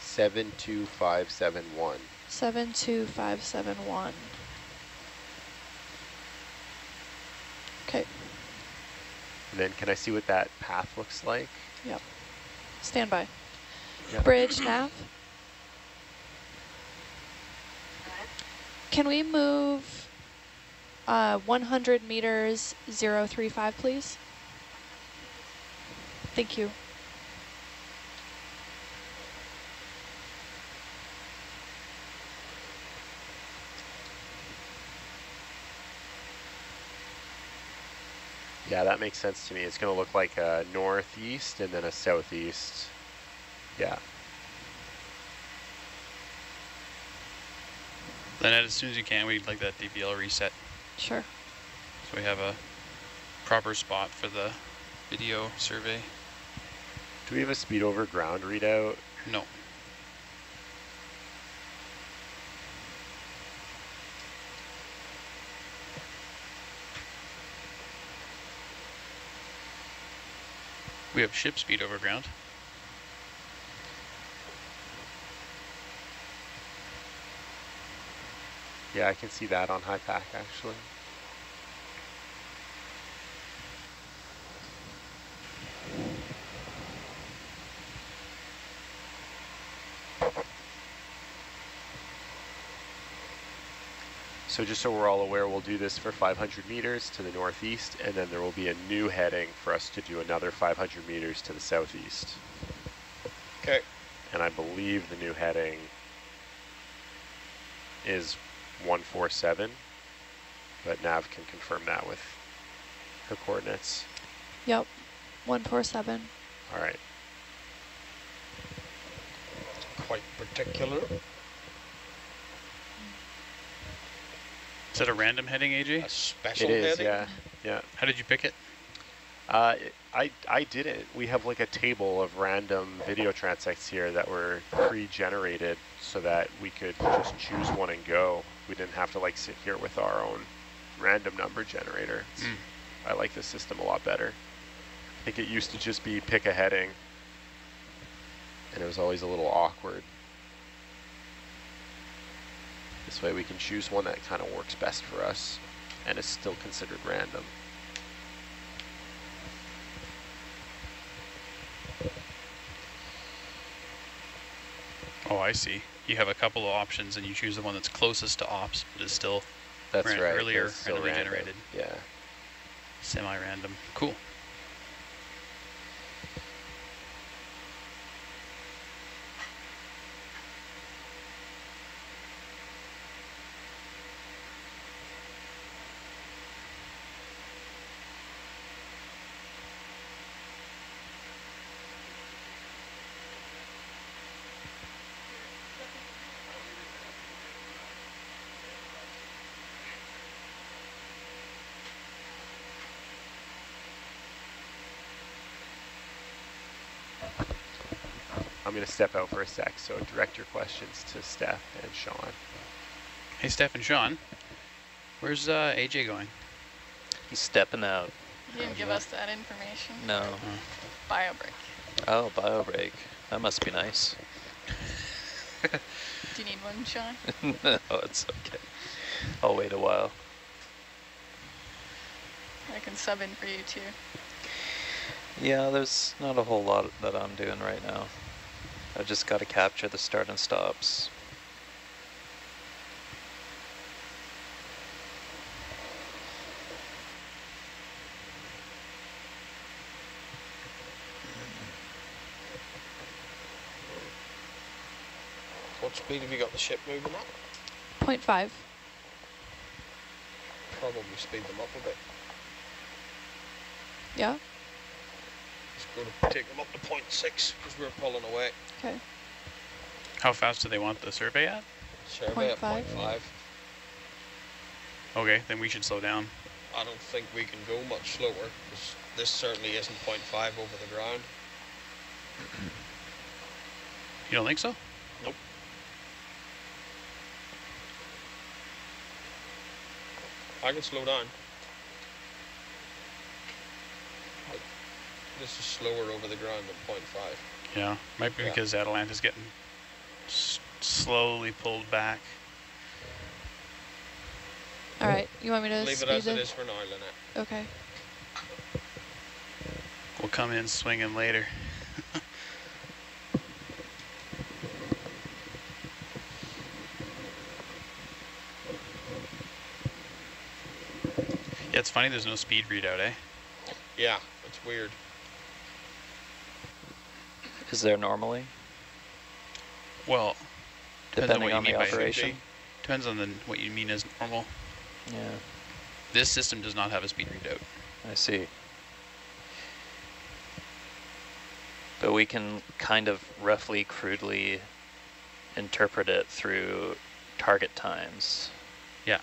Speaker 3: 72571.
Speaker 6: 72571. Okay,
Speaker 3: And then can I see what that path looks like? Yep.
Speaker 6: Stand by.
Speaker 3: Yep.
Speaker 6: Bridge [CLEARS THROAT] nav. Can we move uh, 100 meters 035, please? Thank you.
Speaker 3: Yeah, that makes sense to me. It's going to look like a northeast and then a southeast. Yeah.
Speaker 4: Then as soon as you can, we'd like that DVL reset.
Speaker 6: Sure.
Speaker 4: So we have a proper spot for the video survey.
Speaker 3: Do we have a speed over ground readout?
Speaker 4: No. We have ship speed over ground.
Speaker 3: Yeah, I can see that on HYPACK actually. So just so we're all aware, we'll do this for 500 meters to the northeast, and then there will be a new heading for us to do another 500 meters to the southeast.
Speaker 2: Okay.
Speaker 3: And I believe the new heading is 147, but Nav can confirm that with her coordinates.
Speaker 6: Yep. 147.
Speaker 3: All right.
Speaker 2: Quite particular.
Speaker 4: Is that a random heading, AJ?
Speaker 2: A
Speaker 4: AJ?
Speaker 2: special
Speaker 3: It is,
Speaker 2: heading.
Speaker 3: yeah, yeah.
Speaker 4: How did you pick it?
Speaker 3: Uh, I, I didn't. We have like a table of random video transects here that were pre-generated so that we could just choose one and go. We didn't have to like sit here with our own random number generator.
Speaker 4: Mm.
Speaker 3: I like this system a lot better. I think it used to just be pick a heading and it was always a little awkward. This way we can choose one that kind of works best for us and is still considered random.
Speaker 4: Oh, I see. You have a couple of options and you choose the one that's closest to ops, but is still
Speaker 3: That's
Speaker 4: Ran-
Speaker 3: right.
Speaker 4: earlier randomly
Speaker 3: random.
Speaker 4: generated.
Speaker 3: Yeah.
Speaker 4: semi-random. Cool.
Speaker 3: Step out for a sec, so direct your questions to Steph and Sean.
Speaker 4: Hey, Steph and Sean, where's uh, AJ going?
Speaker 7: He's stepping out.
Speaker 8: You didn't give us that information.
Speaker 7: No.
Speaker 8: bio break.
Speaker 7: Oh, bio break. That must be nice.
Speaker 8: Do you need one, Sean? [LAUGHS]
Speaker 7: no, it's okay. I'll wait a while.
Speaker 8: I can sub in for you too.
Speaker 7: Yeah, there's not a whole lot that I'm doing right now. I just got to capture the start and stops.
Speaker 2: What speed have you got the ship moving at?
Speaker 6: 0.5.
Speaker 2: Probably speed them up a bit.
Speaker 6: Yeah?
Speaker 2: Just going to take them up to 0.6 because we're pulling away.
Speaker 6: Okay.
Speaker 4: How fast do they want the survey at?
Speaker 2: Survey at
Speaker 6: 0.5.
Speaker 2: 0.5.
Speaker 4: Okay, then we should slow down.
Speaker 2: I don't think we can go much slower because this certainly isn't 0.5 over the ground.
Speaker 4: You don't think so? Nope.
Speaker 2: I can slow down. This is slower over the ground than 0.5.
Speaker 4: Yeah, might be
Speaker 2: Yeah.
Speaker 4: because Atalanta's getting s- slowly pulled back.
Speaker 6: All right, you want me to
Speaker 2: Leave it as it
Speaker 6: the-
Speaker 2: is for now, Lynette.
Speaker 6: Okay.
Speaker 4: We'll come in swinging later. [LAUGHS] yeah, it's funny there's no speed readout, eh?
Speaker 2: Yeah, it's weird.
Speaker 7: Is there normally?
Speaker 4: Well, Depends on what
Speaker 7: Depending on the operation?
Speaker 4: depends on the, what you mean as normal.
Speaker 7: Yeah,
Speaker 4: This system does not have a speed readout.
Speaker 7: I see. But we can kind of roughly, crudely interpret it through target times.
Speaker 4: Yeah.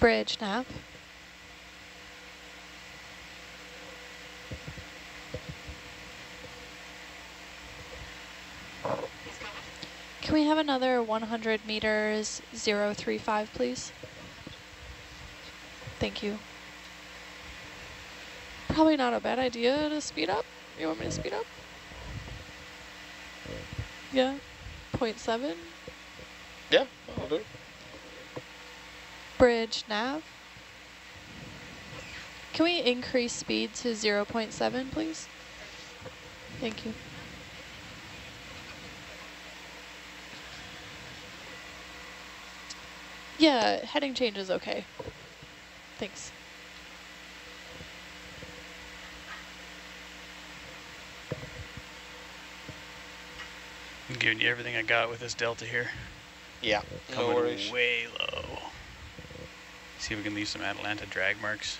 Speaker 6: Bridge nav. Can we have another 100 meters 035, please? Thank you. Probably not a bad idea to speed up. You want me to speed up? Yeah, 0.7.
Speaker 2: Yeah, I'll do.
Speaker 6: Bridge nav. Can we increase speed to 0.7, please? Thank you. Yeah, heading change is okay. Thanks.
Speaker 4: I'm giving you everything I got with this delta here.
Speaker 2: Yeah, no
Speaker 4: Coming
Speaker 2: worries.
Speaker 4: way low. See if we can leave some Atalanta drag marks.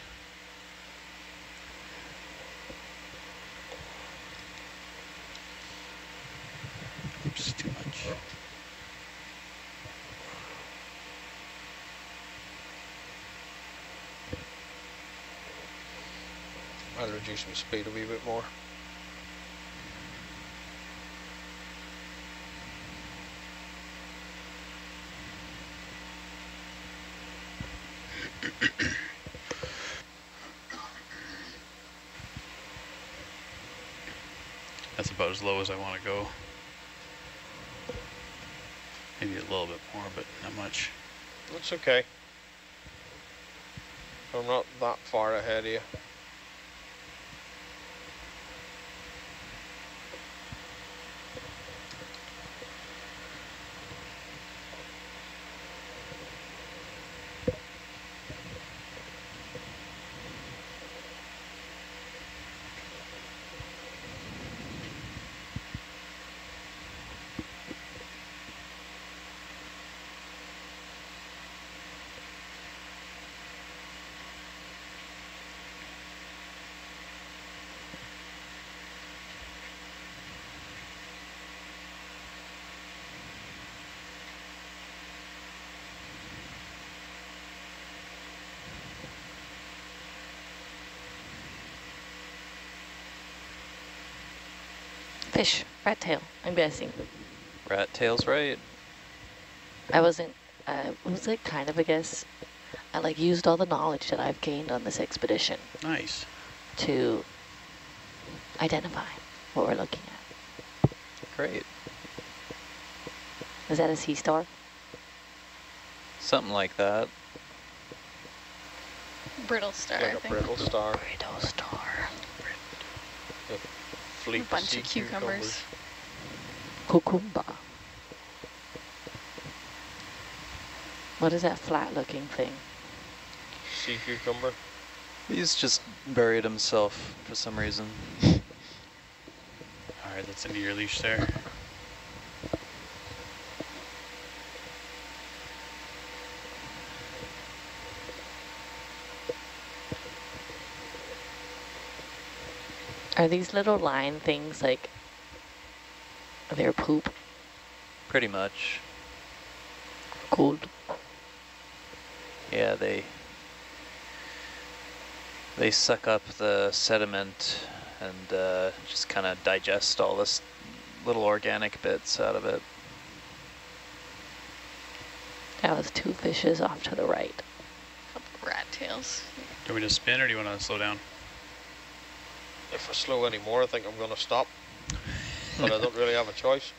Speaker 4: Oops, too much.
Speaker 2: I'll reduce my speed a wee bit more.
Speaker 4: That's about as low as I want to go. Maybe a little bit more, but not much.
Speaker 2: That's okay. I'm not that far ahead of you.
Speaker 5: Fish, rat tail, I'm guessing.
Speaker 7: Rat tail's right.
Speaker 5: I wasn't, uh, it was like kind of a guess. I like used all the knowledge that I've gained on this expedition
Speaker 4: Nice.
Speaker 5: to identify what we're looking at.
Speaker 7: Great.
Speaker 5: Is that a sea star?
Speaker 7: Something like that.
Speaker 8: Brittle star,
Speaker 2: Like a brittle star.
Speaker 5: Brittle star.
Speaker 8: A bunch of cucumbers.
Speaker 5: Cucumba. What is that flat looking thing?
Speaker 2: Sea cucumber.
Speaker 7: He's just buried himself for some reason. [LAUGHS]
Speaker 4: All right, that's into your leash there.
Speaker 5: Are these little line things like their poop?
Speaker 7: Pretty much.
Speaker 5: Cool.
Speaker 7: Yeah, they they suck up the sediment and uh, just kind of digest all this little organic bits out of it.
Speaker 5: That was two fishes off to the right.
Speaker 8: Couple rat tails.
Speaker 4: Do we just spin or do you want to slow down?
Speaker 2: If I slow any more, I think I'm going to stop. But I don't really have a choice.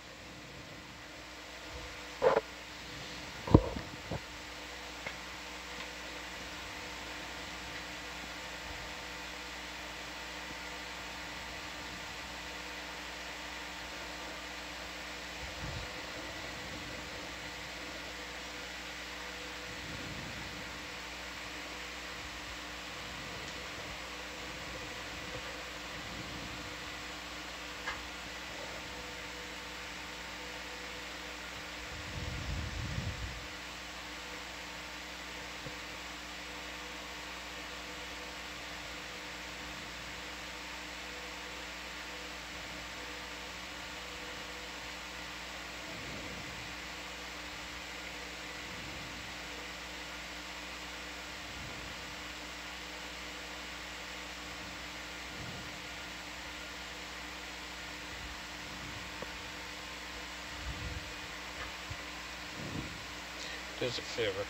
Speaker 2: Us a favour.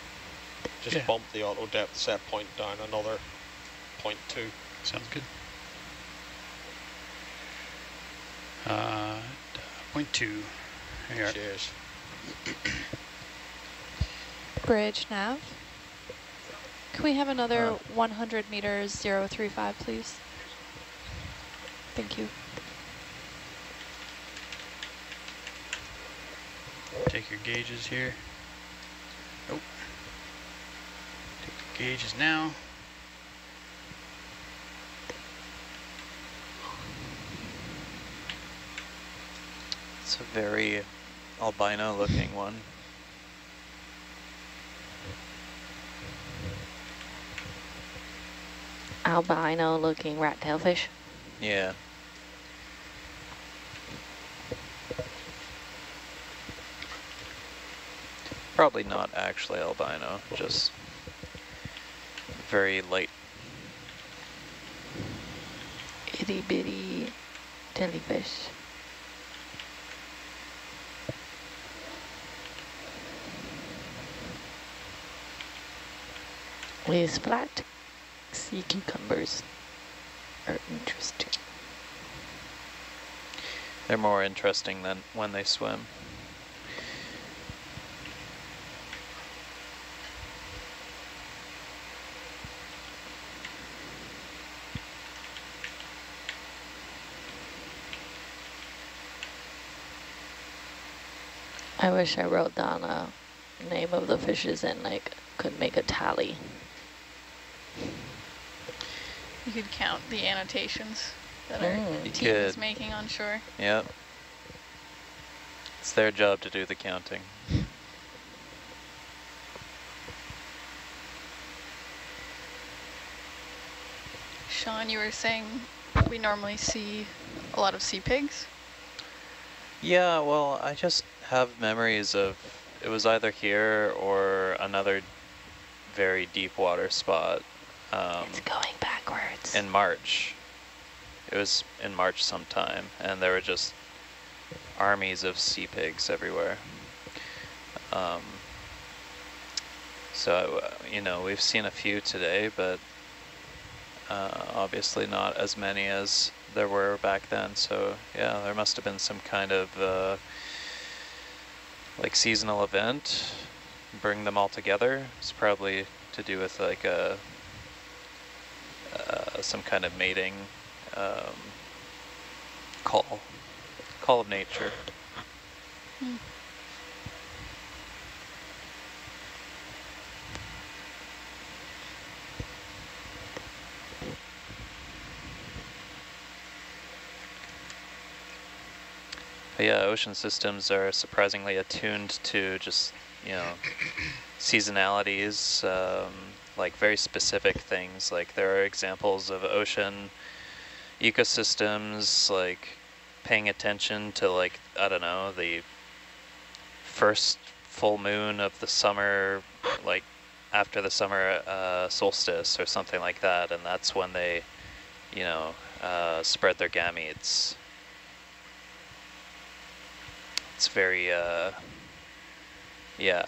Speaker 2: Just
Speaker 4: Yeah.
Speaker 2: bump the auto depth set point down another point two.
Speaker 4: Sounds good. Uh, d- point two. There you are.
Speaker 2: Cheers. [COUGHS]
Speaker 6: Bridge nav. Can we have another
Speaker 7: Uh.
Speaker 6: 100 meters 035, please? Thank you.
Speaker 4: Take your gauges here. Take the gauges now.
Speaker 7: It's a very albino looking one.
Speaker 5: Albino looking rat tail fish?
Speaker 7: Yeah. Probably not actually albino, just very light.
Speaker 5: Itty bitty jellyfish. These flat sea cucumbers are interesting.
Speaker 7: They're more interesting than when they swim.
Speaker 5: I wish I wrote down a name of the fishes and like could make a tally.
Speaker 8: You could count the annotations that our
Speaker 5: Mm.
Speaker 7: You
Speaker 8: team is making on shore.
Speaker 7: Yep. It's their job to do the counting.
Speaker 8: Sean, you were saying we normally see a lot of sea pigs.
Speaker 7: Yeah, well, I just have memories of it was either here or another very deep water spot um,
Speaker 5: It's going backwards.
Speaker 7: in March. It was in March sometime, and there were just armies of sea pigs everywhere. Um, so, uh, you know, we've seen a few today, but uh, obviously not as many as there were back then. So yeah, there must have been some kind of uh, like seasonal event, bring them all together. It's probably to do with like a uh, some kind of mating um, call, call of nature.
Speaker 6: Hmm.
Speaker 7: Yeah, ocean systems are surprisingly attuned to just, you know, [CLEARS THROAT] seasonalities, um, like very specific things. Like there are examples of ocean ecosystems, like paying attention to like, I don't know, the first full moon of the summer, like after the summer uh, solstice or something like that. And that's when they, you know, uh, spread their gametes. It's very, uh, yeah,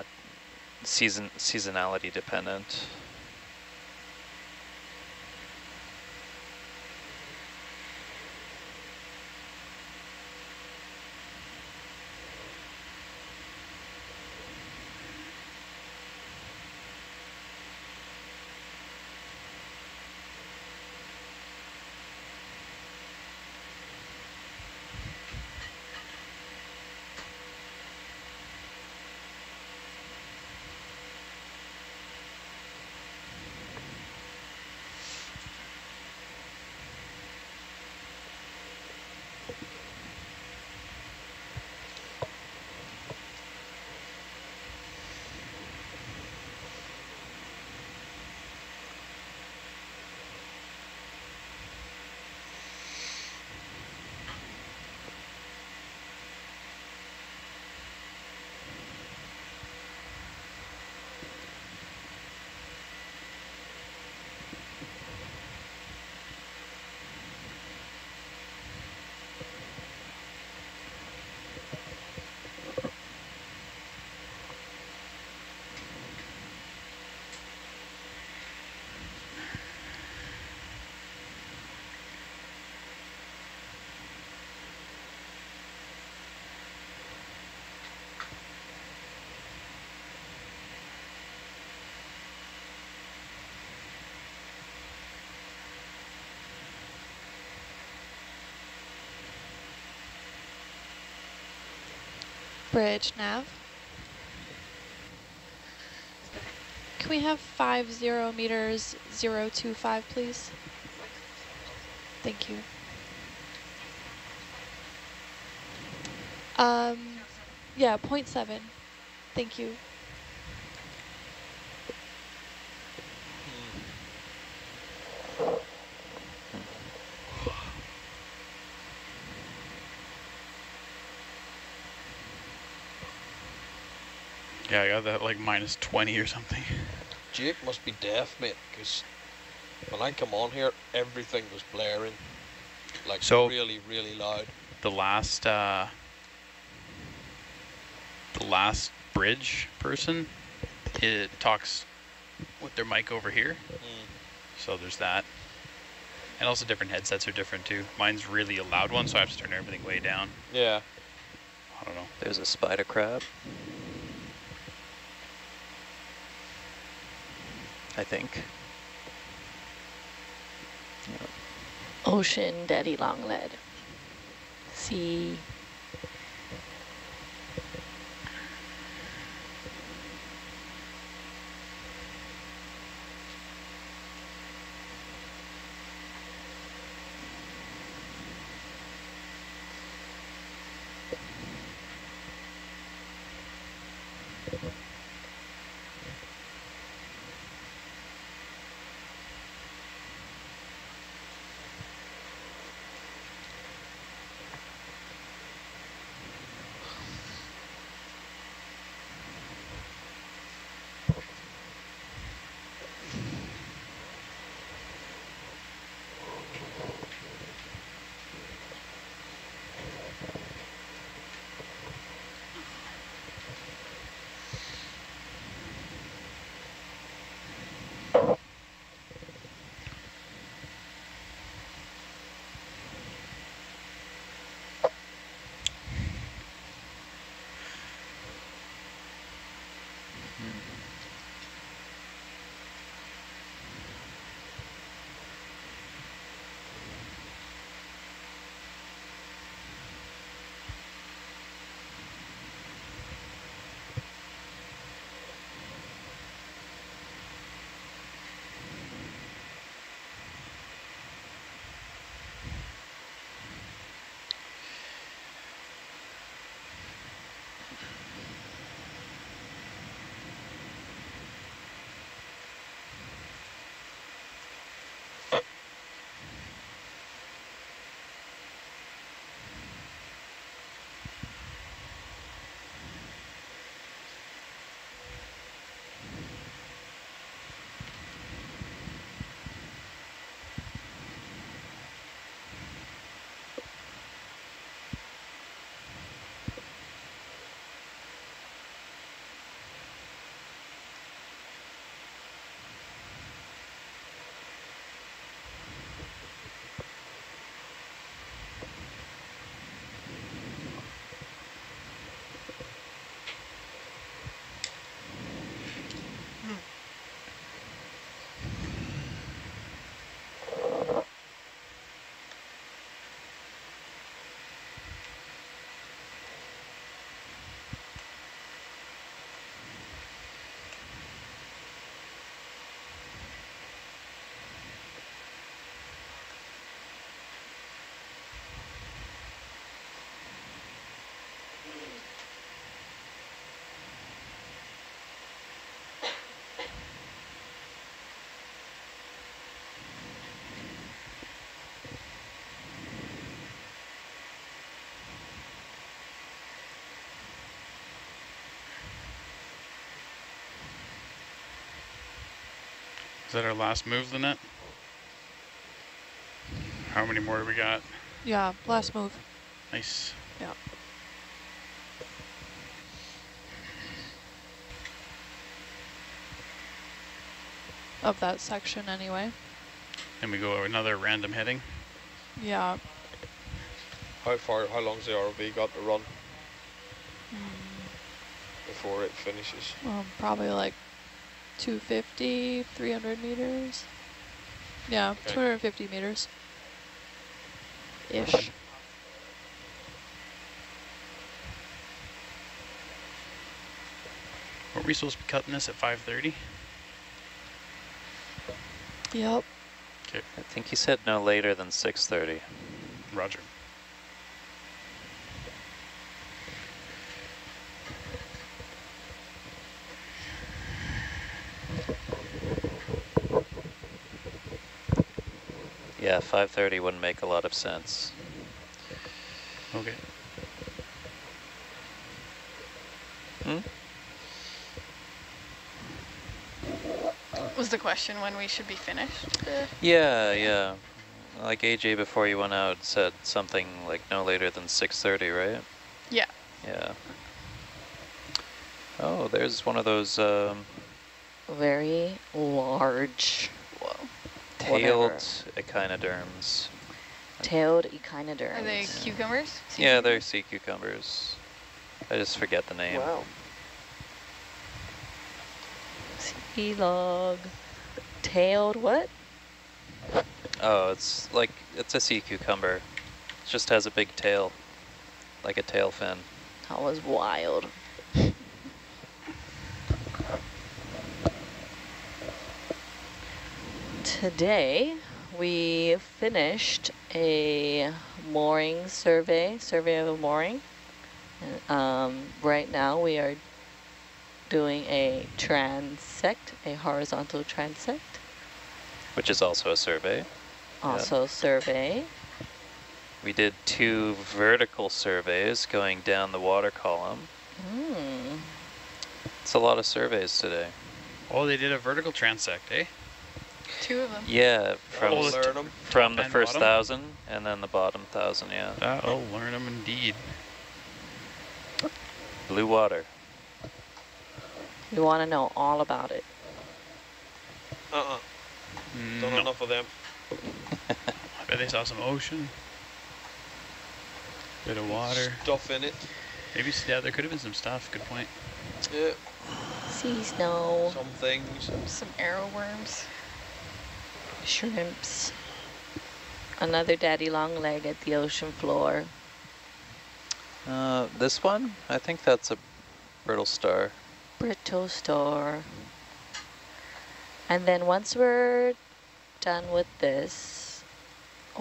Speaker 7: season seasonality dependent.
Speaker 6: Bridge nav. Can we have five zero meters zero two five, please? Thank you. Um, yeah, point seven. Thank you.
Speaker 4: Yeah, I got that like minus 20 or something.
Speaker 2: Jake must be deaf, mate, because when I come on here, everything was blaring. Like
Speaker 4: So-
Speaker 2: really, really loud.
Speaker 4: The last, uh, the last bridge person, it talks with their mic over here.
Speaker 2: Mm.
Speaker 4: So there's that. And also different headsets are different too. Mine's really a loud one, so I have to turn everything way down.
Speaker 2: Yeah.
Speaker 4: I don't know.
Speaker 7: There's a spider crab. I think.
Speaker 5: Ocean daddy long lead. See.
Speaker 4: Is that our last move, Lynette? How many more do we got?
Speaker 6: Yeah, last move.
Speaker 4: Nice.
Speaker 6: Yeah. Of that section anyway.
Speaker 4: Then we go another random heading.
Speaker 6: Yeah.
Speaker 2: How far, how long's the ROV got to run
Speaker 6: Mm,
Speaker 2: before it finishes?
Speaker 6: um, probably like 250, 300 meters. Yeah,
Speaker 2: Okay.
Speaker 6: 250 meters. Ish.
Speaker 4: Were we supposed to be cutting this at 5.30?
Speaker 6: Yep. Okay.
Speaker 7: I think he said no later than 6.30.
Speaker 4: Roger.
Speaker 7: Yeah, 5.30 wouldn't make a lot of sense.
Speaker 4: Okay.
Speaker 7: Hmm?
Speaker 8: Was the question when we should be finished? Uh,
Speaker 7: Yeah, yeah. Like AJ before you went out said something like no later than 6.30, right?
Speaker 8: Yeah.
Speaker 7: Yeah. Oh, there's one of those um,
Speaker 5: Very large
Speaker 8: whoa.
Speaker 7: tailed
Speaker 5: Whatever.
Speaker 7: Echinoderms.
Speaker 5: tailed echinoderms.
Speaker 8: Are they cucumbers? Sea
Speaker 7: Yeah, they're sea cucumbers. I just forget the name.
Speaker 5: Wow. Sea log. Tailed what?
Speaker 7: Oh, it's like, it's a sea cucumber. It just has a big tail, like a tail fin.
Speaker 5: That was wild. Today, we finished a mooring survey, survey of a mooring. Um, right now, we are doing a transect, a horizontal transect,
Speaker 7: Which is also a survey.
Speaker 5: also a survey.
Speaker 7: We did two vertical surveys going down the water column.
Speaker 5: Hmm.
Speaker 7: It's a lot of surveys today.
Speaker 4: Oh, they did a vertical transect, eh?
Speaker 8: Two of them.
Speaker 7: Yeah, from
Speaker 4: Oh,
Speaker 2: That'll
Speaker 4: the
Speaker 2: learn 'em.
Speaker 7: from the first
Speaker 4: bottom?
Speaker 7: thousand and then the bottom thousand. Yeah,
Speaker 4: That'll learn them indeed.
Speaker 7: blue water.
Speaker 5: We want to know all about it.
Speaker 2: Uh-uh, mm, done
Speaker 4: No.
Speaker 2: enough of them. [LAUGHS]
Speaker 4: I bet they saw some ocean. Bit of water.
Speaker 2: Stuff in it.
Speaker 4: Maybe, yeah, there could have been some stuff. Good point.
Speaker 2: Yeah,
Speaker 5: Sea snow,
Speaker 2: some things.
Speaker 8: Some arrow worms.
Speaker 5: Shrimps, another daddy long leg at the ocean floor.
Speaker 7: Uh, this one, I think that's a brittle star.
Speaker 5: Brittle star. And then once we're done with this,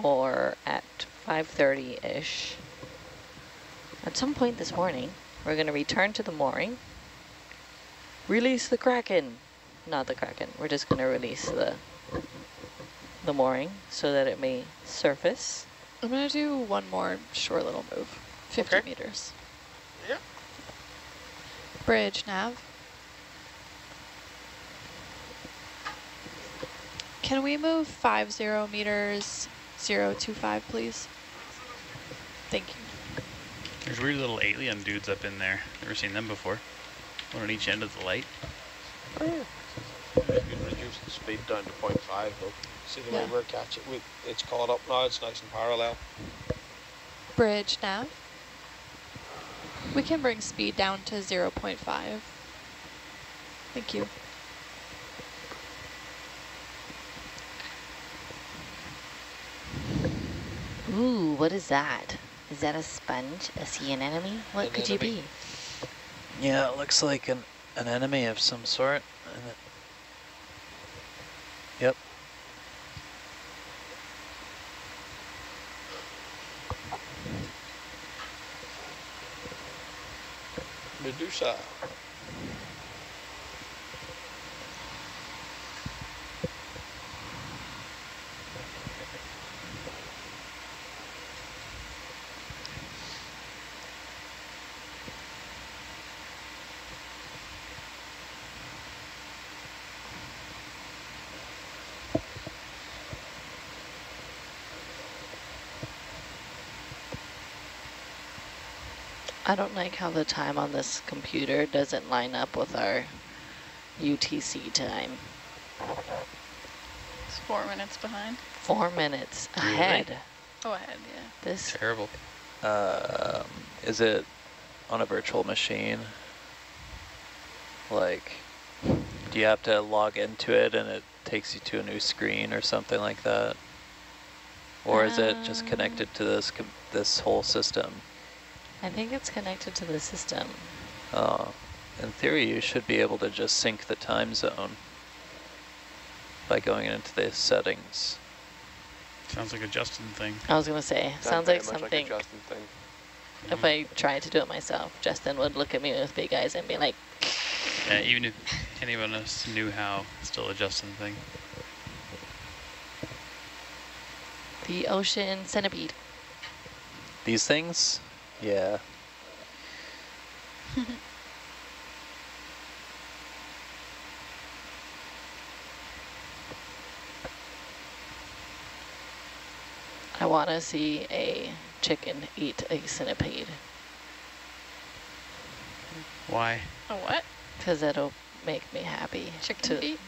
Speaker 5: or at 5.30ish, at some point this morning, we're going to return to the mooring, release the Kraken. Not the Kraken, we're just going to release the, the mooring so that it may surface.
Speaker 6: I'm going to do one more short little move. 50
Speaker 2: Okay.
Speaker 6: meters.
Speaker 2: Yeah.
Speaker 6: Bridge, nav. Can we move 50 meters 025, please? Thank you.
Speaker 4: There's weird little alien dudes up in there. Never seen them before. One on each end of the light.
Speaker 2: Oh, yeah. You can reduce the speed down to 0.5 though. See the way
Speaker 6: Yeah.
Speaker 2: we're catching, we, it's caught up now, it's nice and parallel.
Speaker 6: Bridge, now. We can bring speed down to 0.5. Thank you.
Speaker 5: Ooh, what is that? Is that a sponge? A sea anemone? What
Speaker 2: An
Speaker 5: could you be?
Speaker 7: Yeah, it looks like an, an anemone of some sort. And it-
Speaker 2: Medusa.
Speaker 5: I don't like how the time on this computer doesn't line up with our UTC time.
Speaker 8: It's four minutes behind.
Speaker 5: Four minutes
Speaker 7: Really?
Speaker 5: ahead.
Speaker 8: Oh, ahead, yeah.
Speaker 5: This
Speaker 4: Terrible.
Speaker 7: Um, is it on a virtual machine? Like, do you have to log into it and it takes you to a new screen or something like that? Or is it just connected to this com- this whole system?
Speaker 5: I think it's connected to the system.
Speaker 7: Oh, in theory, you should be able to just sync the time zone by going into the settings.
Speaker 4: Sounds like a Justin thing.
Speaker 5: I was gonna say,
Speaker 2: Sounds
Speaker 5: sounds like something.
Speaker 2: Like a Justin thing.
Speaker 5: if I tried to do it myself, Justin would look at me with big eyes and be like, [LAUGHS]
Speaker 4: Yeah, even if anyone of us knew how, it's still a Justin thing.
Speaker 5: "The ocean centipede."
Speaker 7: These things? Yeah. [LAUGHS]
Speaker 5: I want to see a chicken eat a centipede
Speaker 4: Why?
Speaker 8: A what?
Speaker 5: because it'll make me happy.
Speaker 8: Chicken
Speaker 5: to-
Speaker 8: feet?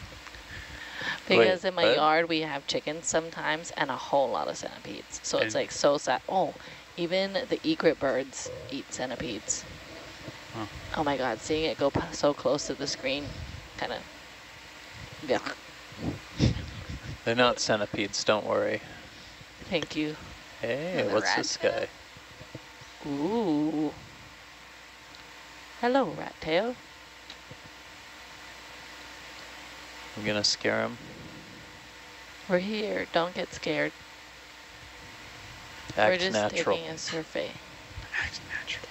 Speaker 5: Because
Speaker 7: Wait,
Speaker 5: in my
Speaker 7: what?
Speaker 5: yard we have chickens sometimes and a whole lot of centipedes. So it's like so sad. Oh, even the egret birds eat centipedes.
Speaker 4: Huh.
Speaker 5: Oh my God, seeing it go p- so close to the screen, kind of. Yeah.
Speaker 7: They're not centipedes, don't worry.
Speaker 5: Thank you.
Speaker 7: Hey,
Speaker 8: Another
Speaker 7: what's
Speaker 8: rat
Speaker 7: this guy?
Speaker 5: Ooh. Hello, rat tail.
Speaker 7: I'm gonna scare him.
Speaker 5: We're here. Don't get scared. We're just
Speaker 7: natural.
Speaker 5: taking a survey.
Speaker 4: Act natural.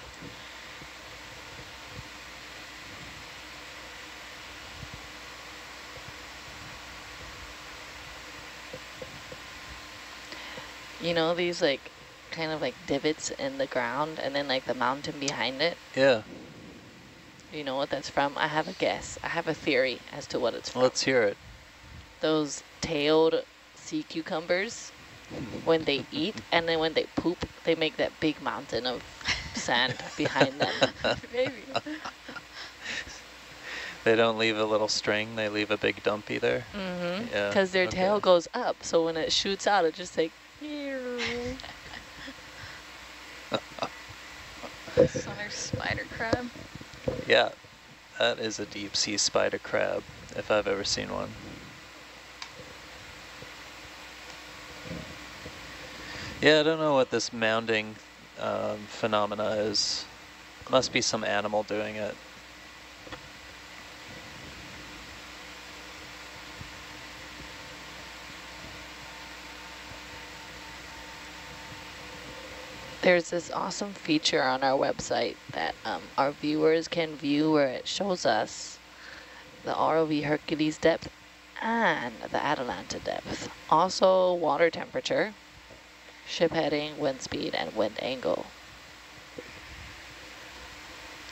Speaker 5: You know these like kind of like divots in the ground and then like the mountain behind it?
Speaker 7: Yeah,
Speaker 5: You know what that's from? I have a guess. I have a theory as to what it's from.
Speaker 7: let's hear it.
Speaker 5: Those tailed sea cucumbers, when they eat and then when they poop, they make that big mountain of sand behind them. [LAUGHS]
Speaker 8: Maybe.
Speaker 7: They don't leave a little string, they leave a big dumpy there.
Speaker 5: Mm-hmm.
Speaker 7: Yeah,
Speaker 5: Because their tail goes up, so when it shoots out, it just like. [LAUGHS]
Speaker 8: Summer spider crab.
Speaker 7: Yeah, that is a deep sea spider crab, if I've ever seen one. Yeah, I don't know what this mounding um, phenomena is. Must be some animal doing it.
Speaker 5: There's this awesome feature on our website that um, our viewers can view where it shows us the ROV Hercules depth and the Atalanta depth. Also water temperature, ship heading, wind speed, and wind angle.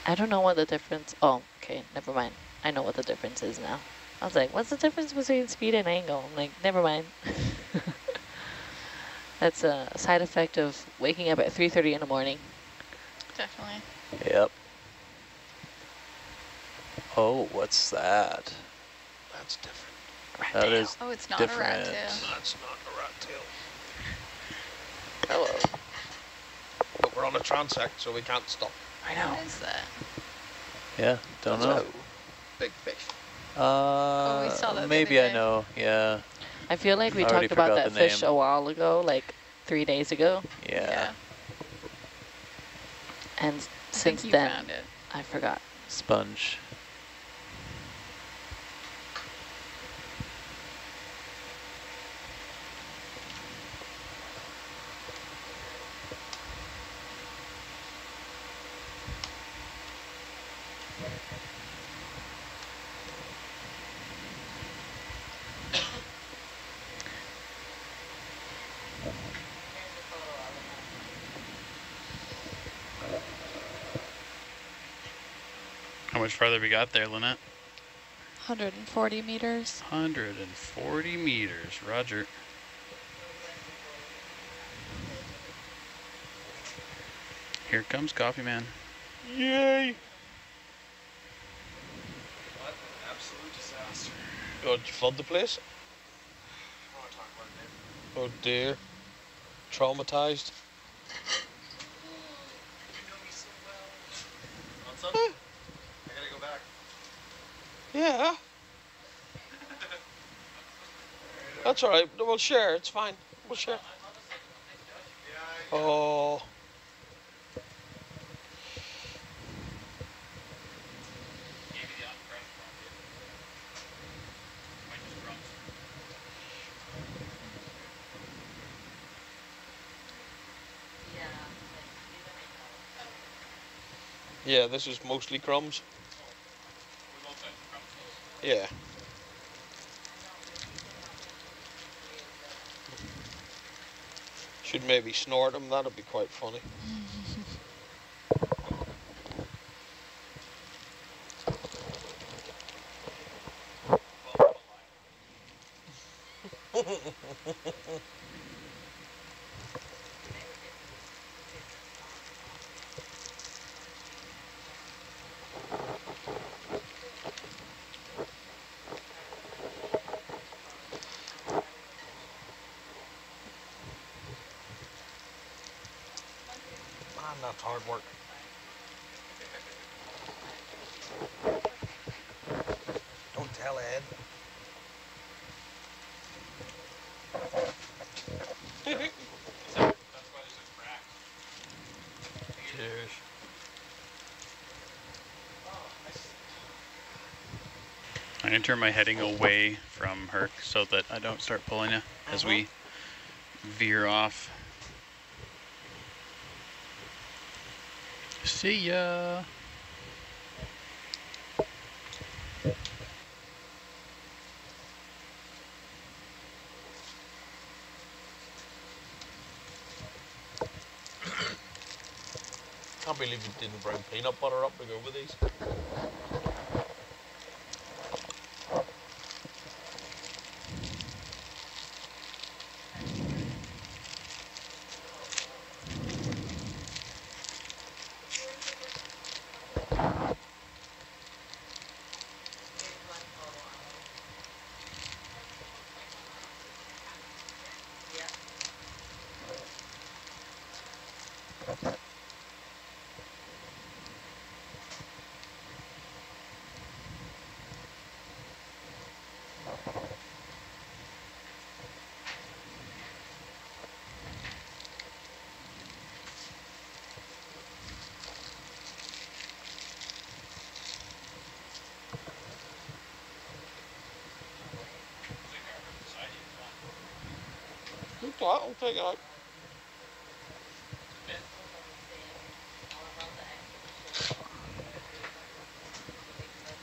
Speaker 5: I don't know what the difference, oh, okay, never mind. I know what the difference is now. I was like, what's the difference between speed and angle? I'm like, never mind. [LAUGHS] That's a side effect of waking up at 3.30 in the morning.
Speaker 8: Definitely.
Speaker 7: Yep. Oh, what's that?
Speaker 2: That's different.
Speaker 7: That is
Speaker 8: Oh, it's not a rat
Speaker 7: different.
Speaker 8: tail.
Speaker 2: That's not a rat tail. Hello. But we're on a transect, so we can't stop.
Speaker 5: I know.
Speaker 8: What is that?
Speaker 7: Yeah, don't know.
Speaker 2: Big fish.
Speaker 7: Uh,
Speaker 8: we saw that
Speaker 7: maybe I know. Yeah,
Speaker 5: I feel like we
Speaker 7: I already
Speaker 5: talked about that fish
Speaker 7: name.
Speaker 5: a while ago, like three days ago.
Speaker 7: yeah.
Speaker 8: yeah. And
Speaker 5: since then. I forgot.
Speaker 7: Sponge.
Speaker 4: How much farther we got there, Lynette?
Speaker 6: 140 meters.
Speaker 4: 140 meters. Roger. Here comes Coffee Man.
Speaker 9: Yay!
Speaker 10: What absolute disaster.
Speaker 9: Oh, did you flood the place?
Speaker 10: I want to talk about it,
Speaker 9: Oh dear. Traumatized.
Speaker 10: You know me so well. Want some? I gotta go back.
Speaker 9: Yeah. That's alright. We'll share. It's fine. We'll share. Oh. Yeah, this is mostly crumbs. Yeah. Should maybe snort them, that'd be quite funny. Man, that's hard work. Don't tell Ed. Cheers.
Speaker 4: I'm gonna turn my heading away from her so that I don't start pulling you as we uh-huh. veer off. See ya.
Speaker 9: Can't believe you didn't bring peanut butter up to go with these. Okay, I'll take it out.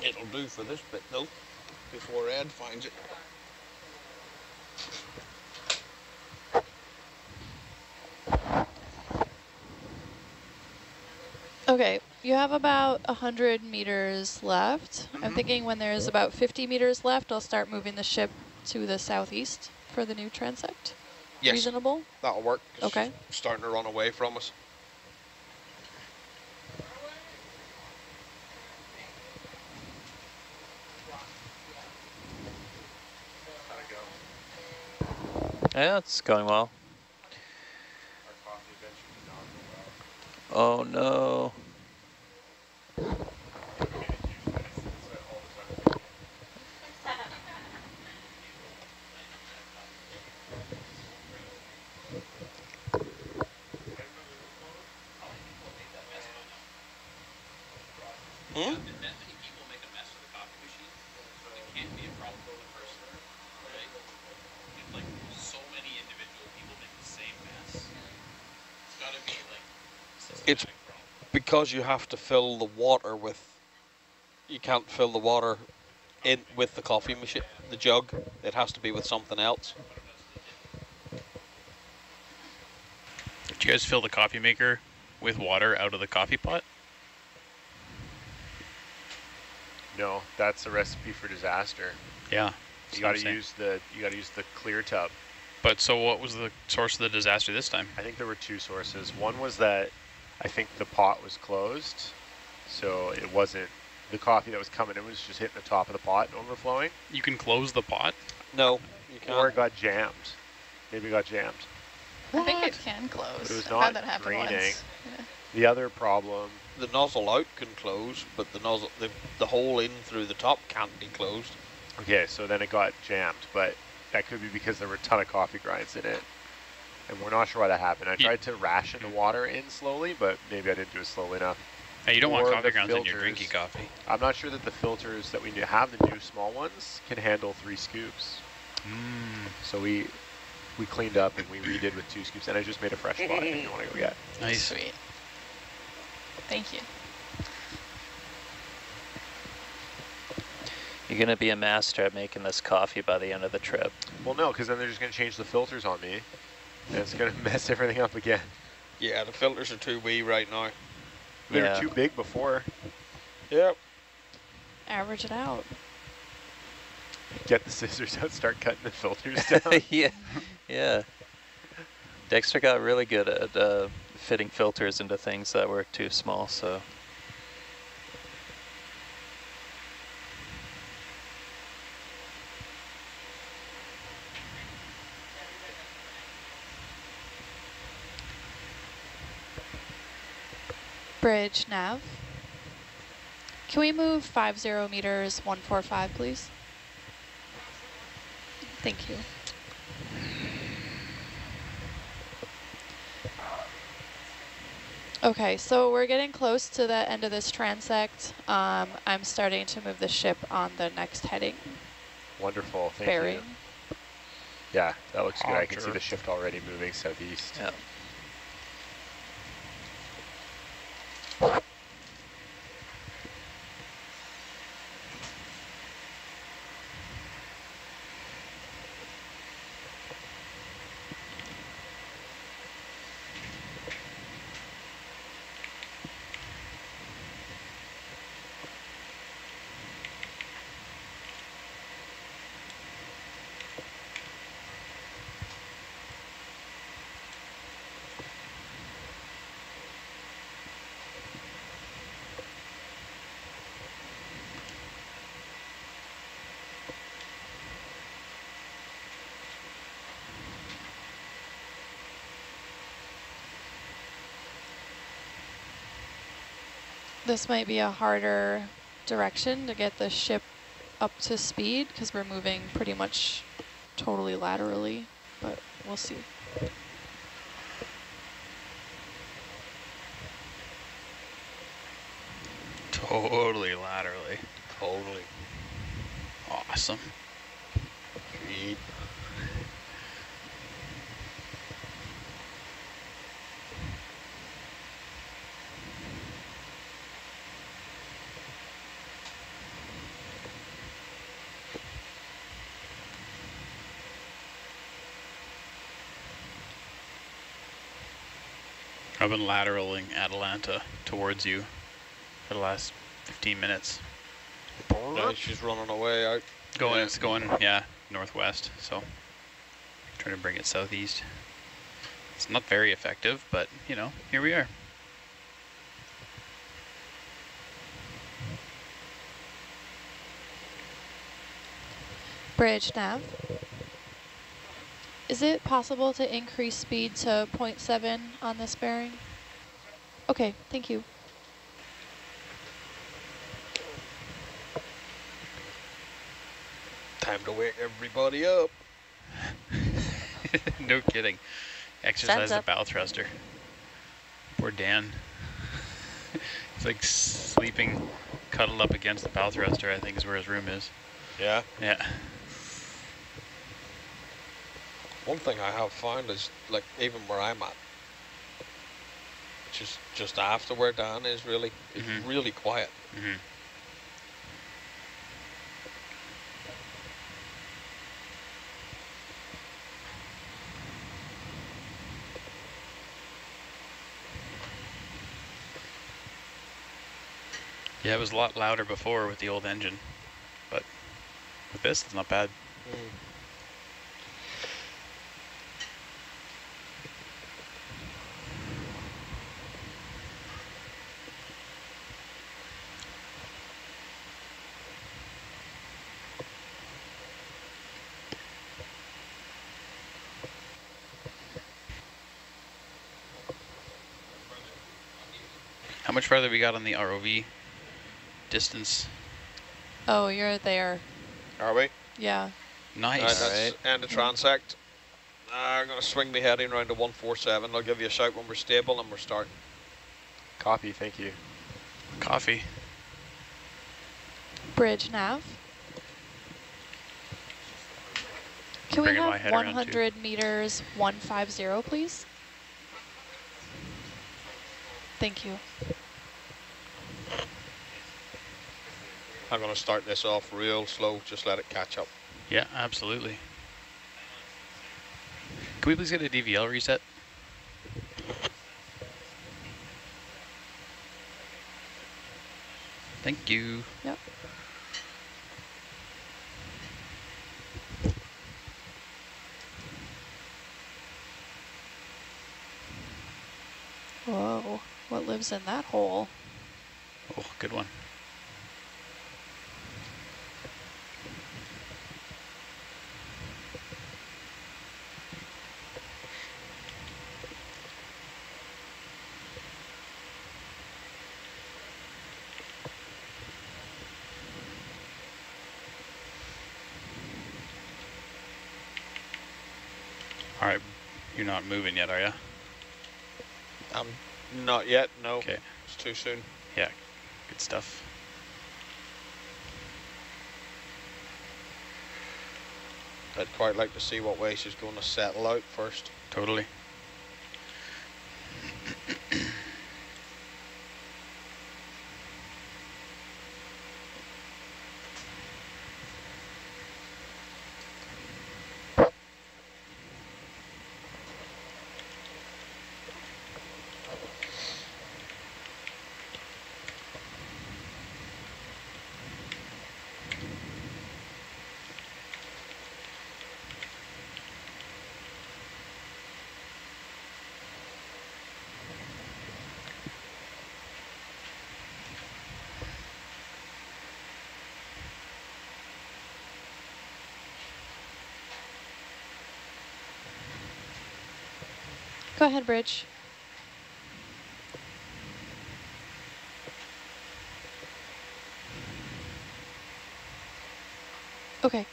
Speaker 9: It'll do for this bit though, before Ed finds it.
Speaker 6: Okay, you have about 100 meters left. I'm mm-hmm. thinking when there's about 50 meters left, I'll start moving the ship to the southeast for the new transect.
Speaker 9: Yes,
Speaker 6: Reasonable?
Speaker 9: that'll work.
Speaker 6: Okay.
Speaker 9: it's Starting to run away from us.
Speaker 10: how'd it go?
Speaker 7: Yeah, it's going well.
Speaker 10: Our coffee adventure did not go well.
Speaker 7: Oh no.
Speaker 10: We made it two minutes, so all of a sudden-
Speaker 9: Hmm?
Speaker 4: That many people make a mess with a coffee machine. It can't be a problem for the person, right? If like so many individual people make the same mess, it's gotta be like
Speaker 9: It's because you have to fill the water with
Speaker 2: you can't fill the water in with the coffee machine, the jug. It has to be with something else.
Speaker 4: Did you guys fill the coffee maker with water out of the coffee pot?
Speaker 3: No, that's a recipe for disaster.
Speaker 4: Yeah.
Speaker 3: You got to use the you got to use the clear tub.
Speaker 4: But so what was the source of the disaster this time?
Speaker 3: I think there were two sources. One was that I think the pot was closed, so it wasn't the coffee that was coming in was just hitting the top of the pot and overflowing,
Speaker 4: You can close the pot?
Speaker 2: No, you can't.
Speaker 3: or it got jammed. Maybe it got jammed.
Speaker 8: I think it can close.
Speaker 3: But it was
Speaker 8: I've
Speaker 3: not
Speaker 8: had that happen
Speaker 3: draining.
Speaker 8: once. Yeah.
Speaker 3: The other problem,
Speaker 2: the nozzle out can close, but the nozzle, the, the hole in through the top can't be closed.
Speaker 3: okay, so then it got jammed, but that could be because there were a ton of coffee grinds in it. And we're not sure why that happened. I
Speaker 4: Ye-
Speaker 3: tried to ration the water in slowly, but maybe I didn't do it slowly enough.
Speaker 4: Hey, you don't
Speaker 3: Or
Speaker 4: want coffee
Speaker 3: the
Speaker 4: grounds in your
Speaker 3: filters.
Speaker 4: drinky coffee.
Speaker 3: I'm not sure that the filters that we have, the new small ones, can handle three scoops.
Speaker 4: Mm,
Speaker 3: So we we cleaned up and we redid with two scoops, and I just made a fresh pot if you want to go get. [LAUGHS]
Speaker 4: nice.
Speaker 8: Sweet. Thank you.
Speaker 7: You're gonna be a master at making this coffee by the end of the trip.
Speaker 3: Well, no, because then they're just going to change the filters on me, and it's going [LAUGHS] to mess everything up again.
Speaker 2: Yeah, the filters are too wee right now.
Speaker 3: They
Speaker 7: Yeah.
Speaker 3: were too big before.
Speaker 2: Yep.
Speaker 6: Average it out.
Speaker 3: Get the scissors out, start cutting the filters [LAUGHS] down.
Speaker 7: yeah, yeah. Dexter got really good at uh, fitting filters into things that were too small. So
Speaker 6: Bridge nav. Can we move 50 meters 145, please? Thank you. Okay, so we're getting close to the end of this transect. Um, I'm starting to move the ship on the next heading
Speaker 3: Wonderful, thank
Speaker 6: bearing.
Speaker 3: you. Yeah, that looks good. I can see the shift already moving southeast.
Speaker 7: yeah.
Speaker 6: This might be a harder direction to get the ship up to speed because we're moving pretty much totally laterally, but we'll see.
Speaker 4: Totally laterally.
Speaker 2: Totally.
Speaker 4: Awesome. I've been lateraling Atalanta towards you for the last 15 minutes.
Speaker 2: Now she's running away out.
Speaker 4: Going,
Speaker 2: Yeah.
Speaker 4: it's going, yeah, northwest. So trying to bring it southeast. It's not very effective, but you know, here we are.
Speaker 6: Bridge nav. Is it possible to increase speed to 0.7 on this bearing? Okay, thank you.
Speaker 2: Time to wake everybody up. [LAUGHS]
Speaker 4: no kidding. Exercise the
Speaker 5: up.
Speaker 4: bow thruster. Poor Dan. [LAUGHS] He's like sleeping, cuddled up against the bow thruster. I think is where his room is.
Speaker 2: Yeah.
Speaker 4: Yeah.
Speaker 2: One thing I have found is, like, even where I'm at, which is just after where Dan is, really, it's
Speaker 4: mm -hmm.
Speaker 2: really quiet.
Speaker 4: Mm -hmm. Yeah, it was a lot louder before with the old engine, but with this, it's not bad. Mm. Farther we got on the ROV distance?
Speaker 6: Oh, you're there.
Speaker 2: Are we?
Speaker 6: Yeah.
Speaker 4: Nice.
Speaker 2: Right, that's end of transect. Uh, I'm going to swing me heading around to 147. I'll give you a shout when we're stable and we're starting.
Speaker 3: Copy, thank you.
Speaker 4: Coffee.
Speaker 6: Bridge nav. Can we
Speaker 4: Bringing my
Speaker 6: have
Speaker 4: head around too.
Speaker 6: 100 meters 150, please? Thank you.
Speaker 2: I'm going to start this off real slow. Just let it catch up.
Speaker 4: Yeah, absolutely. Can we please get a DVL reset? Thank you.
Speaker 6: Yep. Whoa, what lives in that hole?
Speaker 4: Oh, good one. All right, you're not moving yet, are you?
Speaker 2: Um, not yet. No.
Speaker 4: Okay.
Speaker 2: It's too soon.
Speaker 4: Yeah, good stuff.
Speaker 2: I'd quite like to see what way she's going to settle out first.
Speaker 4: Totally.
Speaker 6: Go ahead, Bridge. Okay.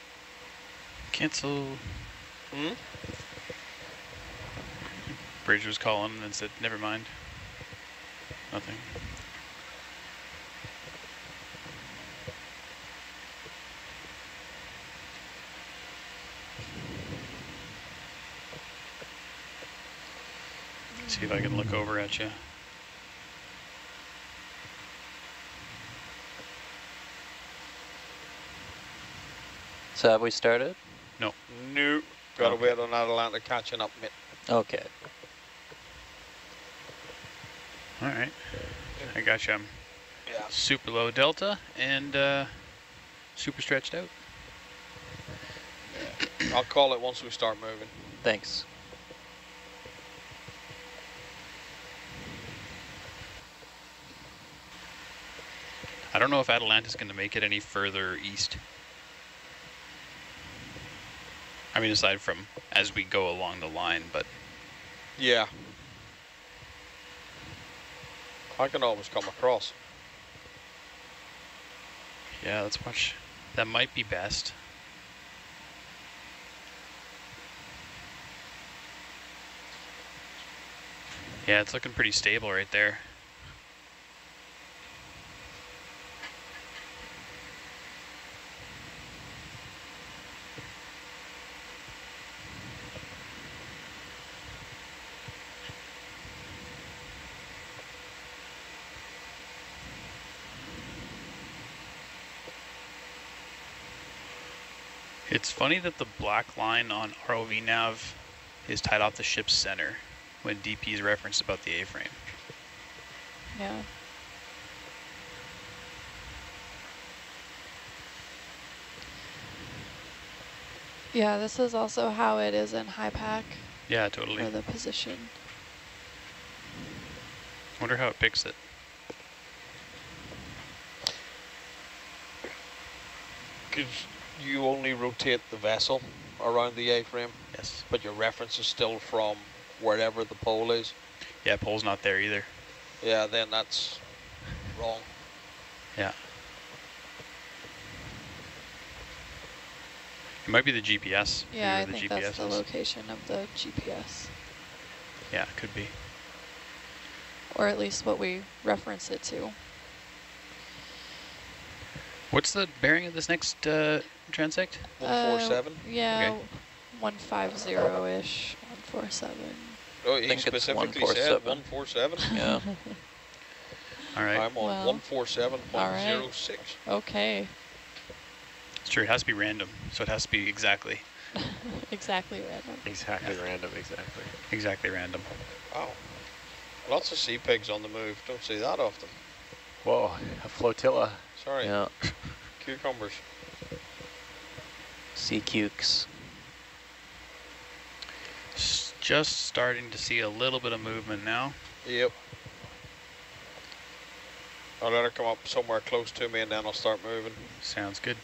Speaker 4: Cancel.
Speaker 2: Hmm?
Speaker 4: Bridge was calling and then said, never mind. Nothing. See if I can look over at you.
Speaker 7: So have we started?
Speaker 4: No.
Speaker 2: Nope. Got to
Speaker 7: Okay.
Speaker 2: wait on that Atalanta catching up. mate.
Speaker 7: Okay.
Speaker 4: All right. I got you. I'm
Speaker 2: Yeah.
Speaker 4: super low delta and uh, super stretched out.
Speaker 2: I'll call it once we start moving.
Speaker 7: Thanks.
Speaker 4: I don't know if Atalanta's going to make it any further east. I mean, aside from as we go along the line, but
Speaker 2: Yeah. I can always come across.
Speaker 4: yeah, let's watch. That might be best. Yeah, it's looking pretty stable right there. It's funny that the black line on ROV nav is tied off the ship's center when DP is referenced about the A-frame.
Speaker 6: Yeah. Yeah, this is also how it is in HYPACK.
Speaker 4: Yeah, totally.
Speaker 6: For the position.
Speaker 4: Wonder how it picks it.
Speaker 2: Good you only rotate the vessel around the A-frame,
Speaker 4: Yes.
Speaker 2: but your reference is still from wherever the pole is.
Speaker 4: Yeah, pole's not there either.
Speaker 2: Yeah, then that's wrong.
Speaker 4: Yeah. It might be the GPS.
Speaker 6: Yeah, I
Speaker 4: whoever
Speaker 6: think
Speaker 4: the
Speaker 6: that's the
Speaker 4: is.
Speaker 6: location of the GPS,
Speaker 4: Yeah, it could be.
Speaker 6: or at least what we reference it to.
Speaker 4: What's the bearing of this next uh, transect?
Speaker 2: 147?
Speaker 6: Uh, yeah, 150-ish, 147.
Speaker 2: oh, he
Speaker 7: think it's
Speaker 2: specifically said
Speaker 7: 147.
Speaker 2: 147.
Speaker 7: Yeah. [LAUGHS]
Speaker 4: All right.
Speaker 2: I'm on
Speaker 6: Well,
Speaker 2: 147.06.
Speaker 6: Okay,
Speaker 4: It's true. It has to be random, so it has to be exactly, [LAUGHS]
Speaker 6: exactly random.
Speaker 3: Exactly random, exactly.
Speaker 4: exactly random.
Speaker 2: Wow. Lots of sea pigs on the move. Don't see that often.
Speaker 3: Whoa, a flotilla.
Speaker 2: Sorry.
Speaker 7: Yeah.
Speaker 2: Cucumbers.
Speaker 7: Sea cukes.
Speaker 4: Just starting to see a little bit of movement now.
Speaker 2: Yep. I'll let her come up somewhere close to me and then I'll start moving.
Speaker 4: Sounds good.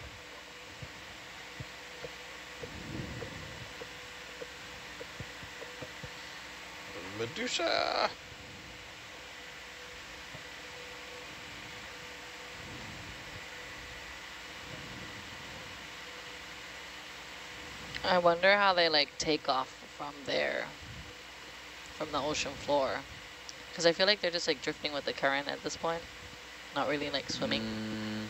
Speaker 2: Medusa!
Speaker 5: I wonder how they like take off from there, from the ocean floor. Because I feel like they're just like drifting with the current at this point. Not really like swimming.
Speaker 7: Mm,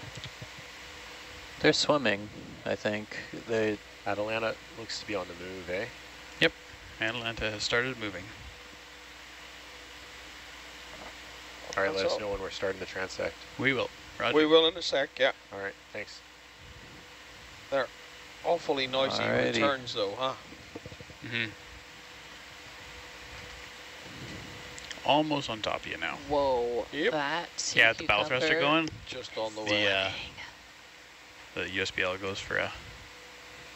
Speaker 7: they're swimming, I think. They
Speaker 3: Atalanta looks to be on the move, eh? Yep.
Speaker 4: Atalanta has started moving.
Speaker 3: All right,
Speaker 2: That's
Speaker 3: let us know when we're starting the transect.
Speaker 4: We will. Roger.
Speaker 2: We will in a sec, yeah.
Speaker 3: All right, thanks.
Speaker 2: Awfully noisy
Speaker 7: Alrighty.
Speaker 2: returns though, huh?
Speaker 4: hmm Almost on top of you now.
Speaker 5: Whoa,
Speaker 2: Yep.
Speaker 5: that
Speaker 4: yeah, the bow thruster
Speaker 5: cucumber.
Speaker 4: going.
Speaker 2: Just on the
Speaker 4: The
Speaker 2: way.
Speaker 4: uh, the USBL goes for a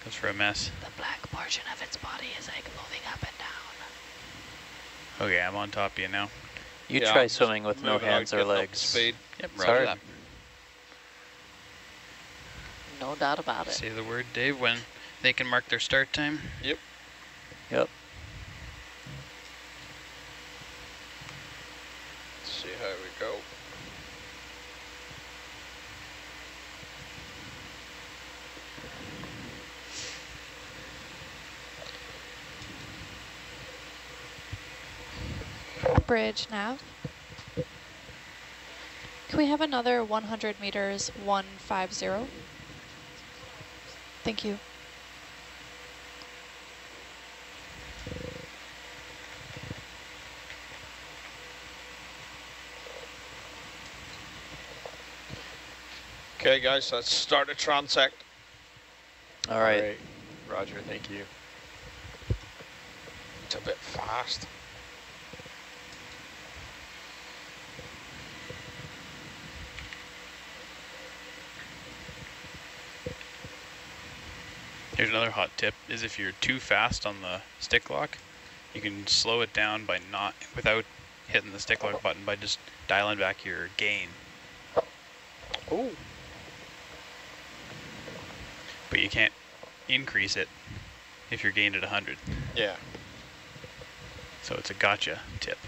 Speaker 4: goes for a mess.
Speaker 5: The black portion of its body is like moving up and down.
Speaker 4: Okay, I'm on top of you now.
Speaker 7: you
Speaker 2: Yeah,
Speaker 7: try
Speaker 2: I'm
Speaker 7: swimming with no hands or
Speaker 2: getting up to
Speaker 7: legs.
Speaker 2: Speed.
Speaker 4: Yep,
Speaker 7: It's
Speaker 4: roger that.
Speaker 5: No doubt about it.
Speaker 4: Say the word, Dave, when they can mark their start time.
Speaker 7: Yep.
Speaker 2: Let's see how we go.
Speaker 6: Bridge nav. Can we have another 100 meters 150? Thank you.
Speaker 2: Okay, guys, let's start a transect.
Speaker 7: All right.
Speaker 3: Roger, thank you.
Speaker 2: It's a bit fast.
Speaker 4: Here's another hot tip: is if you're too fast on the stick lock, you can slow it down by not without hitting the stick lock button by just dialing back your gain.
Speaker 2: Oh,
Speaker 4: But you can't increase it if you're gained at 100.
Speaker 2: yeah.
Speaker 4: So it's a gotcha tip.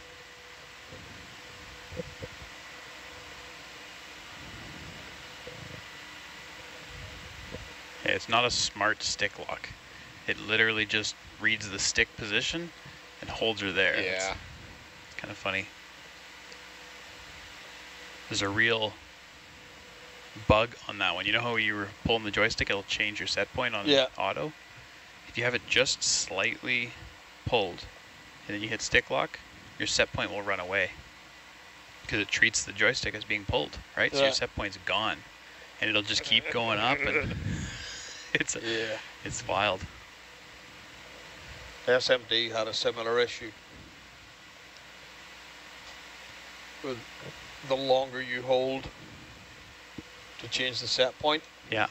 Speaker 4: Yeah, it's not a smart stick lock. It literally just reads the stick position and holds her there. It's-
Speaker 2: Yeah.
Speaker 4: It's kind of funny. There's a real bug on that one. You know how you were pulling the joystick, it'll change your set point on
Speaker 2: Yeah.
Speaker 4: auto? If you have it just slightly pulled and then you hit stick lock, your set point will run away. Because it treats the joystick as being pulled, right? So your set point's gone. And it'll just keep going up and [LAUGHS] [LAUGHS] it's
Speaker 2: Yeah.
Speaker 4: it's wild.
Speaker 2: SMD had a similar issue. With the longer you hold to change the set point,
Speaker 4: Yeah.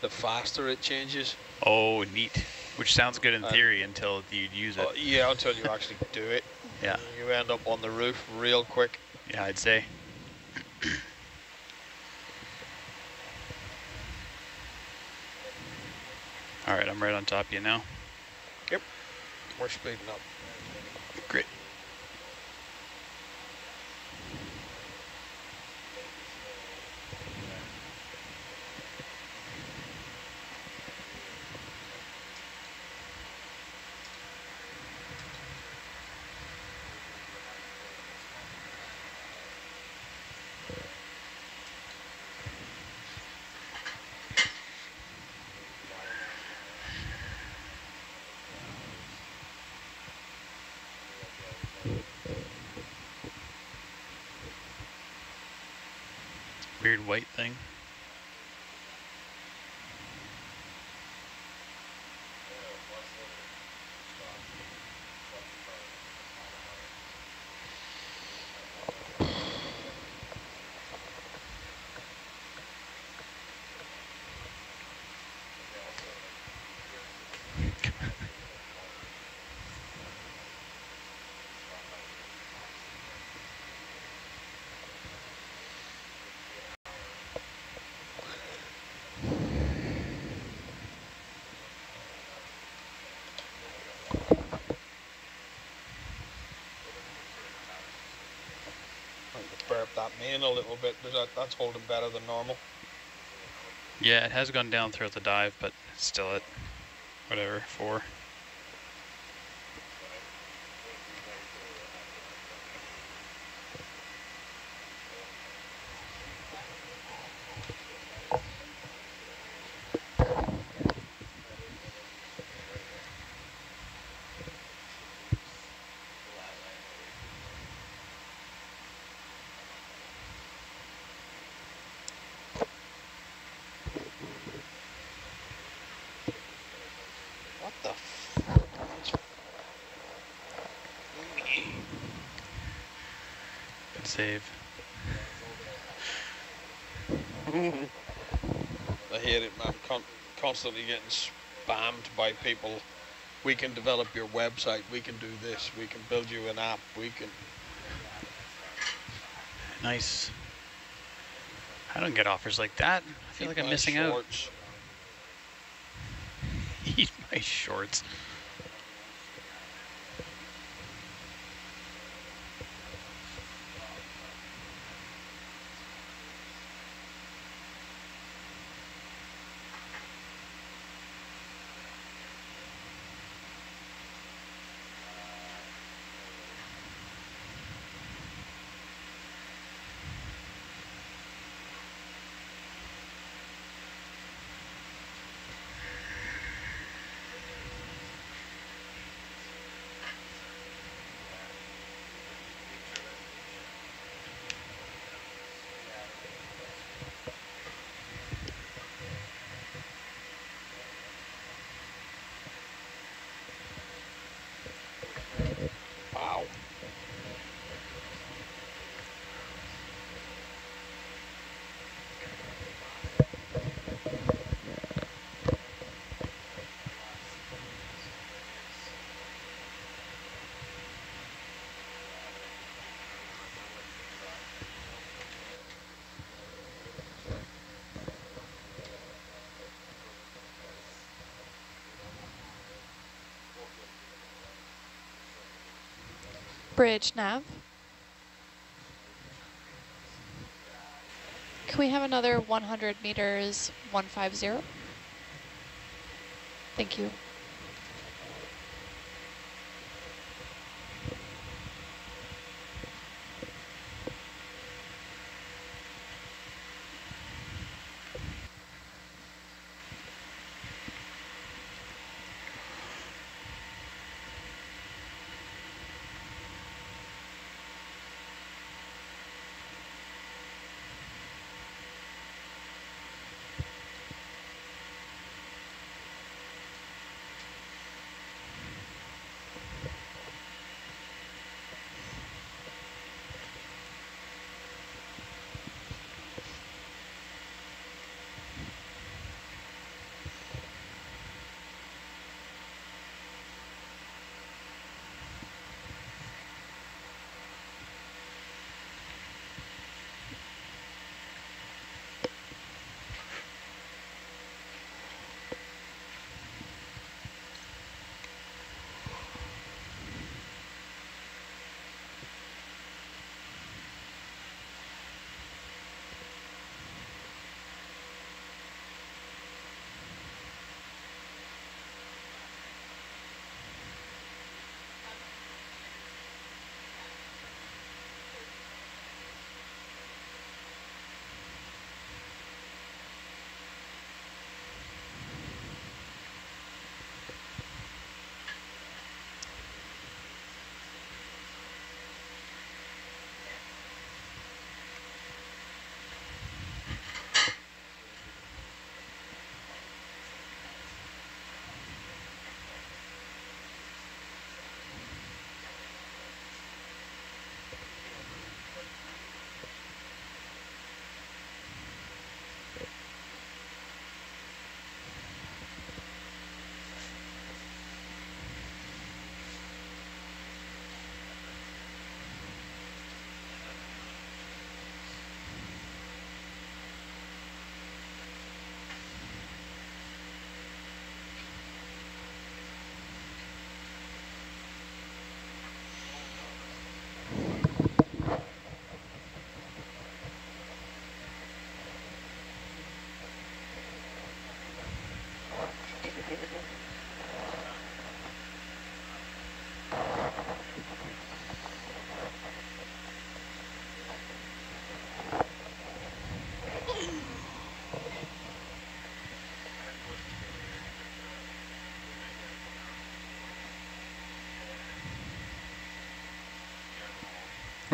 Speaker 2: the faster it changes.
Speaker 11: Oh, neat. Which sounds good in
Speaker 2: Uh,
Speaker 11: theory until you use it.
Speaker 2: Uh, yeah, until you actually do it.
Speaker 11: Yeah.
Speaker 2: You end up on the roof real quick.
Speaker 11: Yeah, I'd say. All right, I'm right on top of you now. Yep.
Speaker 2: We're speeding up.
Speaker 11: Great. Weird white thing.
Speaker 2: I think to burp that main a little bit. That, that's holding better than normal.
Speaker 11: Yeah, it has gone down throughout the dive, but still at whatever, four. Save.
Speaker 2: I hate it, man. Con- constantly getting spammed by people. We can develop your website. We can do this. We can build you an app. We can.
Speaker 11: Nice. I don't get offers like that. I feel like I'm missing out.
Speaker 2: shorts. [LAUGHS]
Speaker 11: Eat my shorts.
Speaker 6: Bridge nav. Can we have another 100 meters 150? Thank you.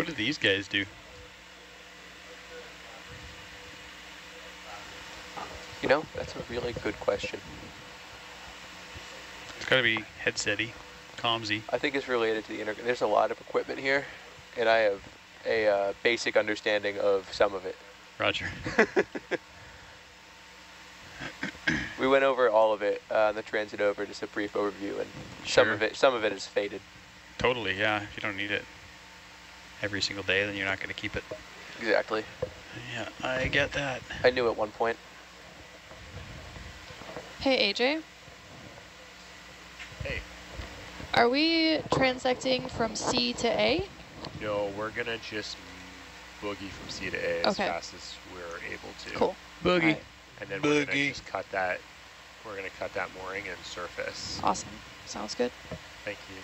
Speaker 4: What do these guys do?
Speaker 12: You know, that's a really good question.
Speaker 4: It's got to be headsetty, comsy.
Speaker 12: I think it's related to the inter. There's a lot of equipment here, and I have a uh, basic understanding of some of it.
Speaker 4: Roger. [LAUGHS]
Speaker 12: We went over all of it uh, on the transit over, just a brief overview, and some of it, some of it is faded.
Speaker 4: Totally, yeah. If you don't need it every single day, then you're not going to keep it.
Speaker 12: Exactly.
Speaker 4: Yeah, I get that.
Speaker 12: I knew at one point.
Speaker 6: Hey, AJ.
Speaker 3: Hey.
Speaker 6: Are we transecting from C to A?
Speaker 3: No, we're gonna just boogie from C to A as
Speaker 6: Okay.
Speaker 3: fast as we're able to.
Speaker 6: Cool.
Speaker 4: Boogie.
Speaker 6: Alright,
Speaker 3: And then we're gonna just cut that. We're gonna cut that mooring and surface.
Speaker 6: Awesome. Sounds good.
Speaker 3: Thank you.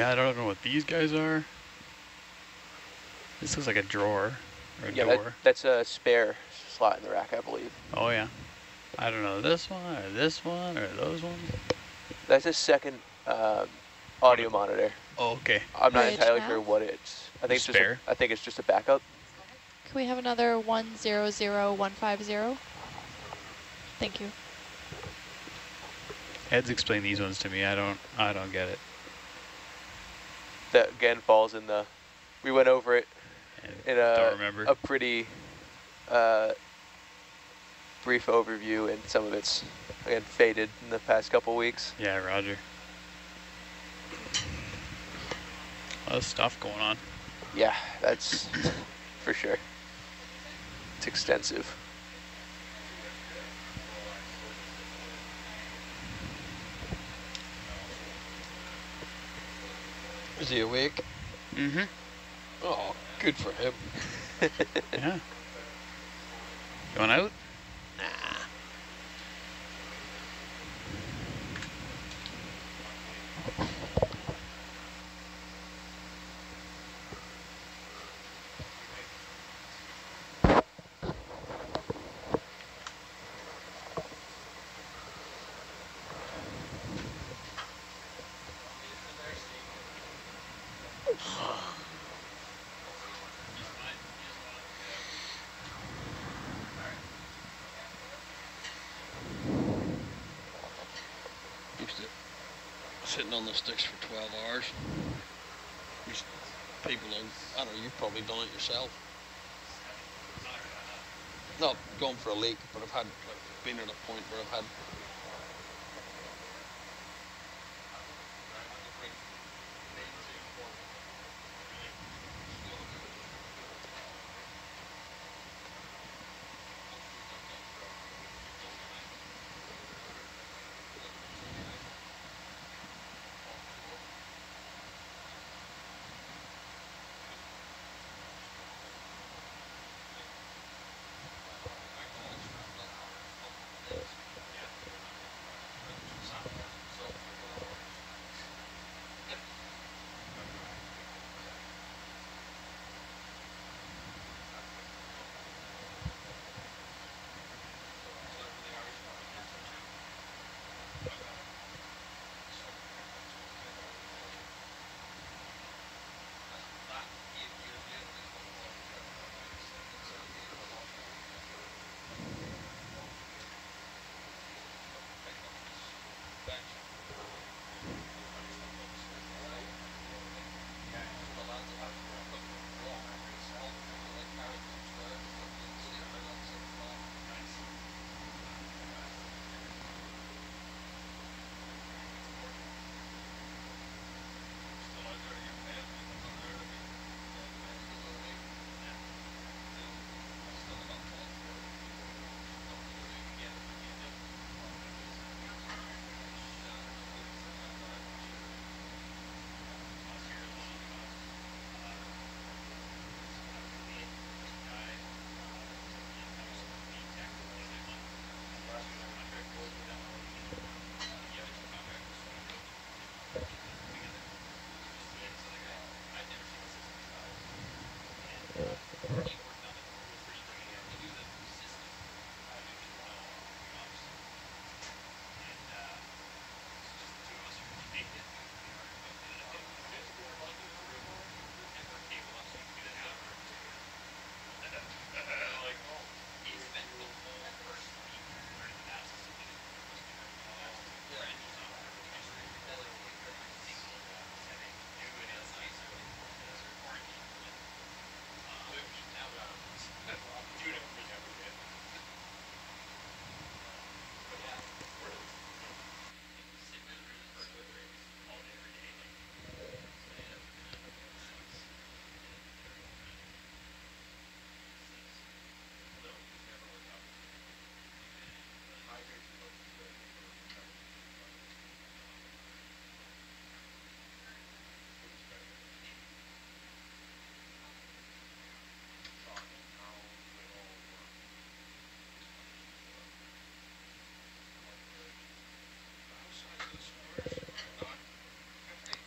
Speaker 4: Yeah, I don't know what these guys are. This looks like a drawer or a
Speaker 12: Yeah, that, that's a spare slot in the rack, I believe.
Speaker 4: Oh, yeah. I don't know, this one or this one or those ones.
Speaker 12: That's a second um, audio monitor.
Speaker 4: Oh, okay.
Speaker 12: I'm not
Speaker 6: Bridge
Speaker 12: entirely
Speaker 6: nav?
Speaker 12: sure what it's. I think it's just. A,
Speaker 4: Spare?
Speaker 12: I think it's just a backup.
Speaker 6: Can we have another 100150? Thank you.
Speaker 4: Ed's explained these ones to me. I don't. I don't get it.
Speaker 12: That again falls in the. We went over it in a a pretty uh, brief overview, and some of it's again faded in the past couple weeks.
Speaker 4: Yeah, Roger. A lot of stuff going on.
Speaker 12: Yeah, that's for sure. It's extensive.
Speaker 2: Is he awake?
Speaker 4: Mm-hmm.
Speaker 2: Oh, good for him. [LAUGHS]
Speaker 4: Yeah. Going out?
Speaker 2: Sitting on the sticks for 12 hours. Used people, I don't know, you've probably done it yourself. Not going for a leak, but I've had, like, been at a point where I've had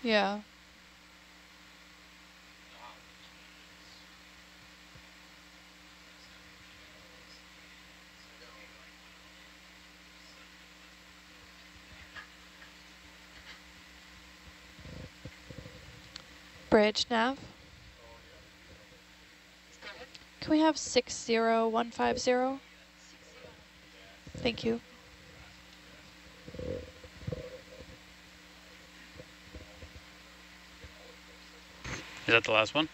Speaker 6: Yeah. Bridge nav. Can we have 60150? Thank you.
Speaker 4: That the last one?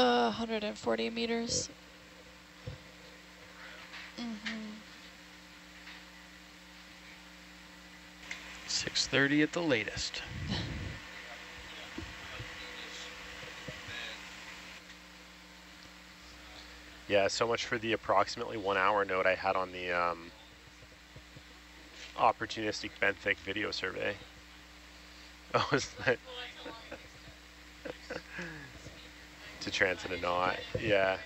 Speaker 6: Uh, 140 meters. Mm-hmm.
Speaker 4: 6:30 at the latest.
Speaker 2: Yeah, so much for the approximately one hour note I had on the um, opportunistic benthic video survey. Oh, is that to transit a knot? Yeah.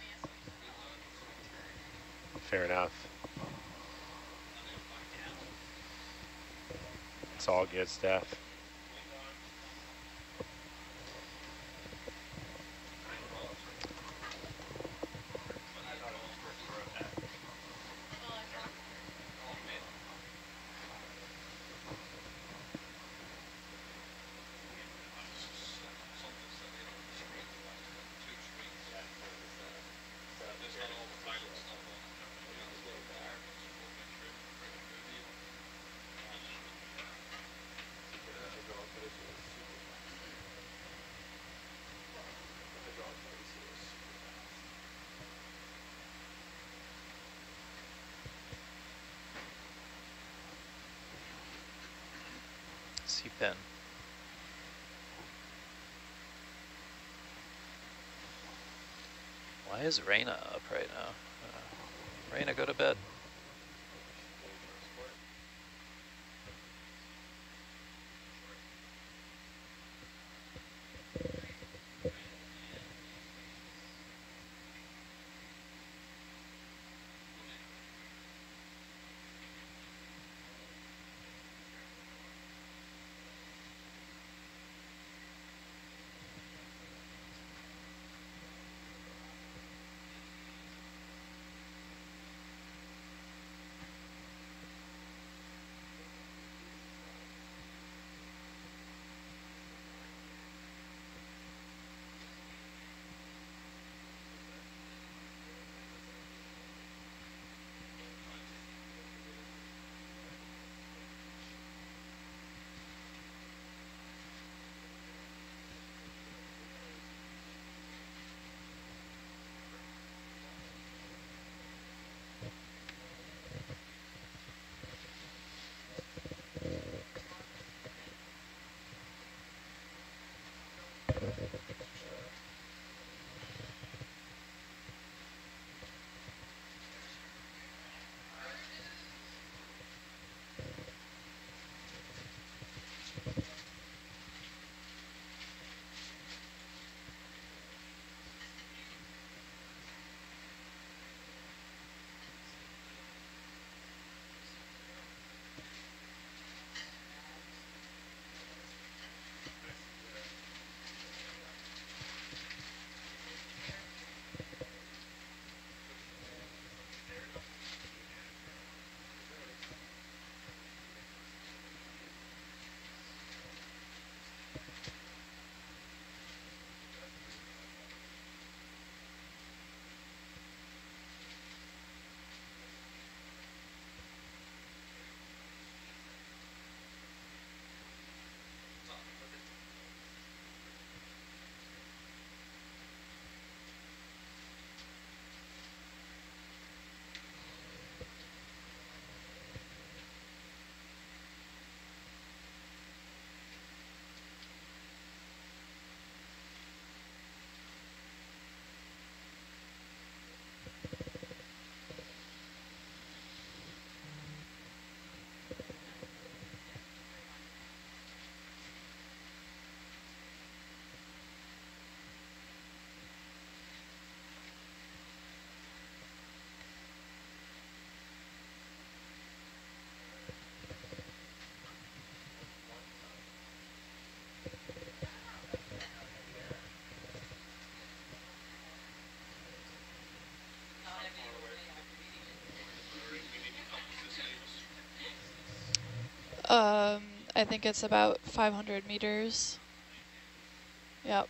Speaker 2: Fair enough. It's all good stuff.
Speaker 9: sea pen. Why is Raina up right now? Uh, Raina, go to bed.
Speaker 6: I think it's about 500 meters. Yep.